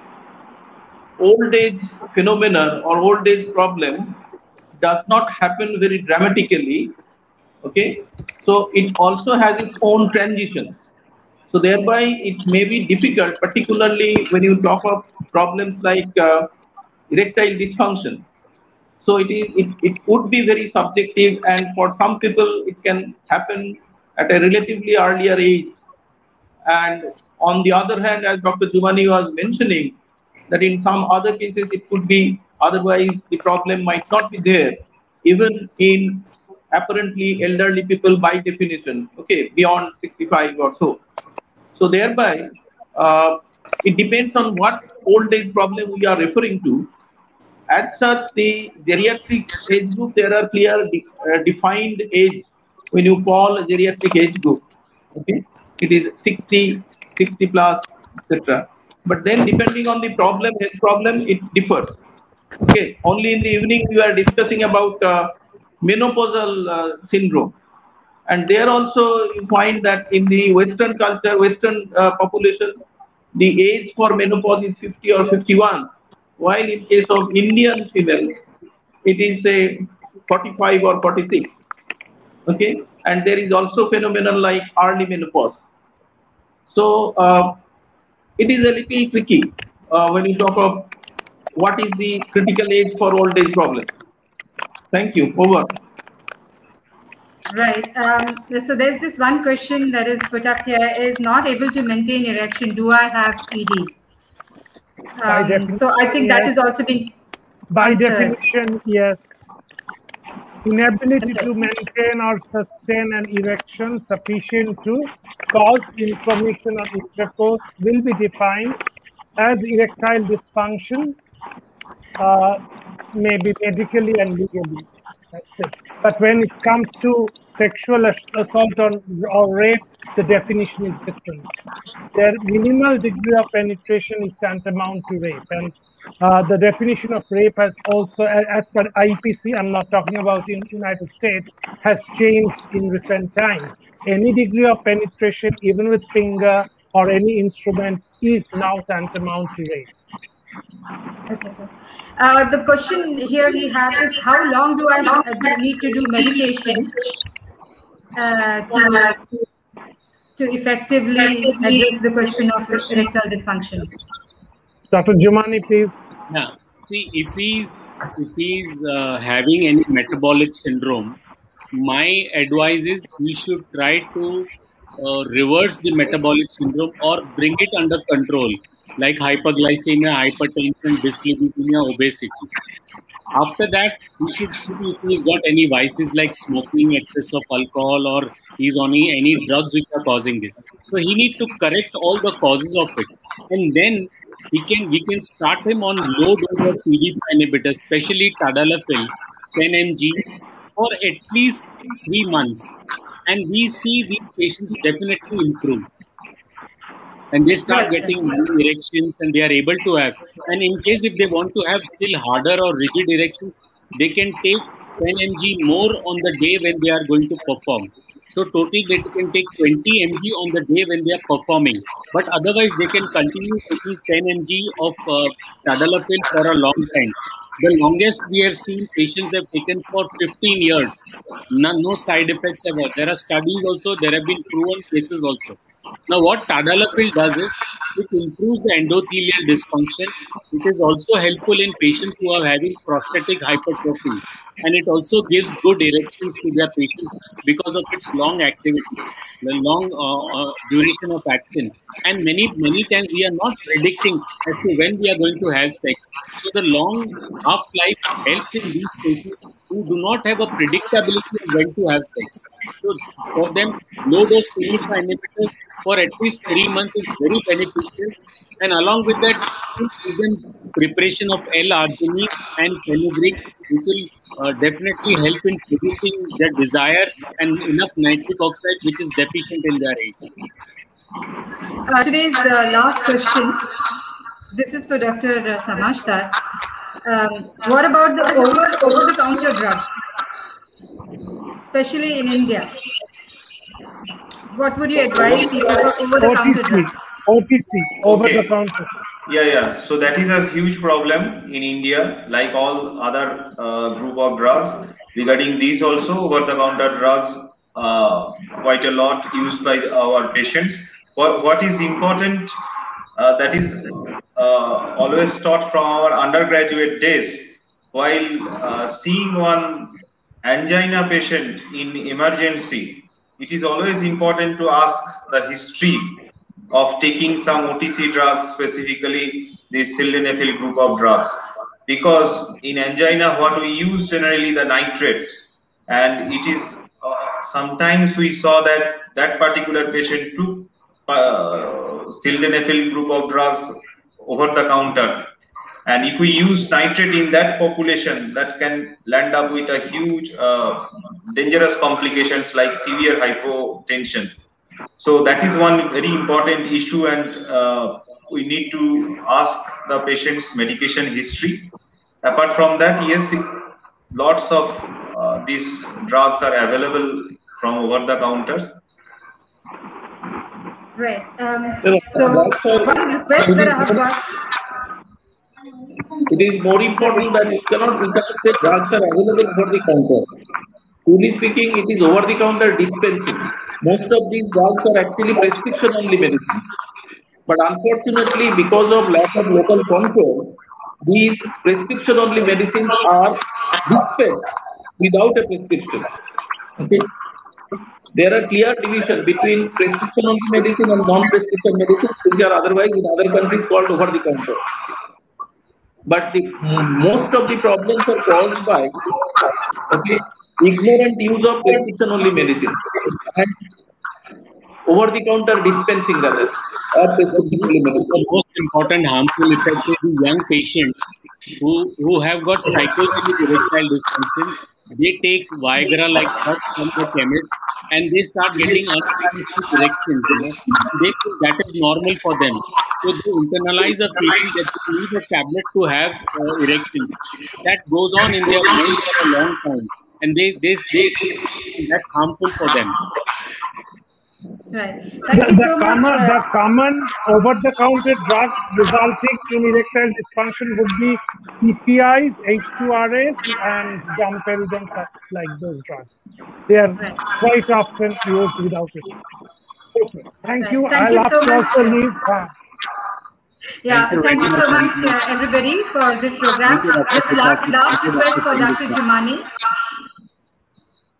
old age phenomena or old age problem does not happen very dramatically. Okay, so it also has its own transition. So thereby, it may be difficult, particularly when you talk of problems like uh, erectile dysfunction. So it is it, it would be very subjective, and for some people it can happen at a relatively earlier age. And on the other hand, as Dr. Jumani was mentioning, that in some other cases it could be otherwise the problem might not be there, even in apparently elderly people by definition, okay, beyond 65 or so. So thereby, uh, it depends on what old age problem we are referring to. As such, the geriatric age group, there are clear de- uh, defined age when you call geriatric age group. Okay, it is 60, 60 plus, etc. But then depending on the problem, health problem, it differs. Okay, only in the evening we are discussing about uh, menopausal uh, syndrome. And there also you find that in the Western culture, Western uh, population, the age for menopause is 50 or 51, while in case of Indian females, it is say 45 or 46. Okay, and there is also phenomenon like early menopause. So uh, it is a little tricky uh, when you talk of what is the critical age for old age problem. Thank you. Over. Right. Um, so there's this one question that is put up here: is not able to maintain erection. Do I have ED? By Um, so I think that definition, also being By Answer. definition, yes. Inability Okay. to maintain or sustain an erection sufficient to cause inflammation or intercourse will be defined as erectile dysfunction, uh, maybe medically and legally. That's it. But when it comes to sexual assault or, or rape, the definition is different. Their minimal degree of penetration is tantamount to rape. And uh, the definition of rape has also, as per IPC, I'm not talking about in United States, has changed in recent times. Any degree of penetration, even with finger or any instrument, is now tantamount to rape. Okay, sir. Uh, the question here we have is how long do I need to do medication uh, to, to effectively address the question of erectile dysfunction? Dr. Jumani, please. Yeah. See, if he's if he's uh, having any metabolic syndrome, my advice is he should try to uh, reverse the metabolic syndrome or bring it under control, like hyperglycemia, hypertension, dyslipidemia, obesity. After that, we should see if he's got any vices like smoking, excess of alcohol, or he's on any, drugs which are causing this. So he need to correct all the causes of it, and then he can we can start him on low dose of PDE5 inhibitor, especially tadalafil, 10 mg, for at least three months, and we see these patients definitely improve and they start getting erections and they are able to have and in case if they want to have still harder or rigid erections they can take 10 mg more on the day when they are going to perform So totally they can take 20 mg on the day when they are performing, but otherwise they can continue taking 10 mg of uh, tadalafil for a long time. The longest we have seen patients have taken for 15 years. No, no side effects ever. There are studies also. There have been proven cases also. Now, what tadalafil does is it improves the endothelial dysfunction. It is also helpful in patients who are having prostatic hypertrophy, and it also gives good erections to their patients because of its long activity, the long uh, uh, duration of action. And many many times we are not predicting as to when we are going to have sex. So the long half life helps in these patients who do not have a predictability of when to have sex. So for them, low dose PDE5 inhibitors for at least three months is very beneficial. And along with that, even preparation of L-arginine and fenugreek, which will uh, definitely help in producing their desire and enough nitric oxide, which is deficient in their age. Uh, today's uh, last question. This is for Dr. Samajdar. Um, what about the over over the counter drugs, especially in India? What would you advise people over the counter drugs? OTC, over Okay. the counter. Yeah, yeah. So that is a huge problem in India, like all other uh, group of drugs. Regarding these also, over-the-counter drugs, uh, quite a lot used by our patients. What, what is important, uh, that is uh, always taught from our undergraduate days, while uh, seeing one angina patient in emergency, it is always important to ask the history of taking some OTC drugs, specifically the sildenafil group of drugs. Because in angina, what we use generally the nitrates, and it is uh, sometimes we saw that that particular patient took uh, sildenafil group of drugs over the counter. And if we use nitrate in that population, that can land up with a huge uh, dangerous complications like severe hypotension. So that is one very important issue, and uh, we need to ask the patient's medication history. Apart from that, yes, lots of uh, these drugs are available from over the counters. Right. Um, so one request that I have got. It is more important that you cannot, you cannot say drugs are available over the counter. Truly speaking, it is over the counter dispensing. Most of these drugs are actually prescription only medicines. But unfortunately, because of lack of local control, these prescription only medicines are dispensed without a prescription. Okay. There are clear division between prescription only medicine and non-prescription medicines, which are otherwise in other countries called over the counter but the most of the problems are caused by okay ignorant use of prescription only medicine and over the counter dispensing only medicine the most important harmful effect is the young patients who, who have got psychogenic erectile dysfunction. They take Viagra like that from the chemist and they start getting unrealistic erections. You know? They that is normal for them. So they internalize a feeling that they need a tablet to have uh, erections. That goes on in their mind for a long time. And they, they, they, that's harmful for them. Right. The, Thank you the so much. common, uh, the common over-the-counter drugs resulting in erectile dysfunction would be PPIs, H2RAs, and domperidone, such like those drugs. They are Right. quite often used without restriction. Okay, thank Right. you. Thank I'll you so to much. also leave. uh, Yeah, Thank you thank you so much. much, uh, everybody, for this program. Thank you, Dr. Just last, last Thank you, request Dr. for Dr. Tripathi.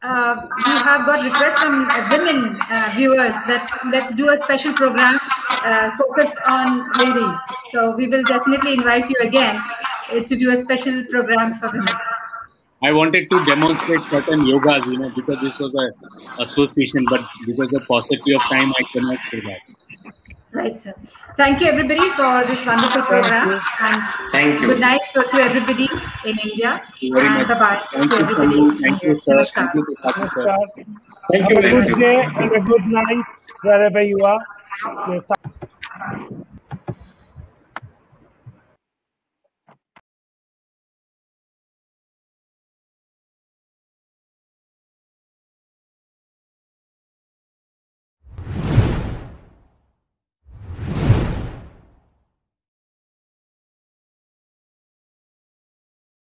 Uh, we have got requests from uh, women uh, viewers that let's do a special program uh, focused on ladies. So we will definitely invite you again uh, to do a special program for women. I wanted to demonstrate certain yogas, you know, because this was a association, but because of paucity of time, I cannot do that. Right, sir. Thank you, everybody, for this wonderful program. And Thank you. good night for, to everybody in India. Thank you very and much. bye-bye Thank to you, everybody. Thank you, sir. Thank you, sir. Namaskar. thank Have a good day and a good night wherever you are. Yes,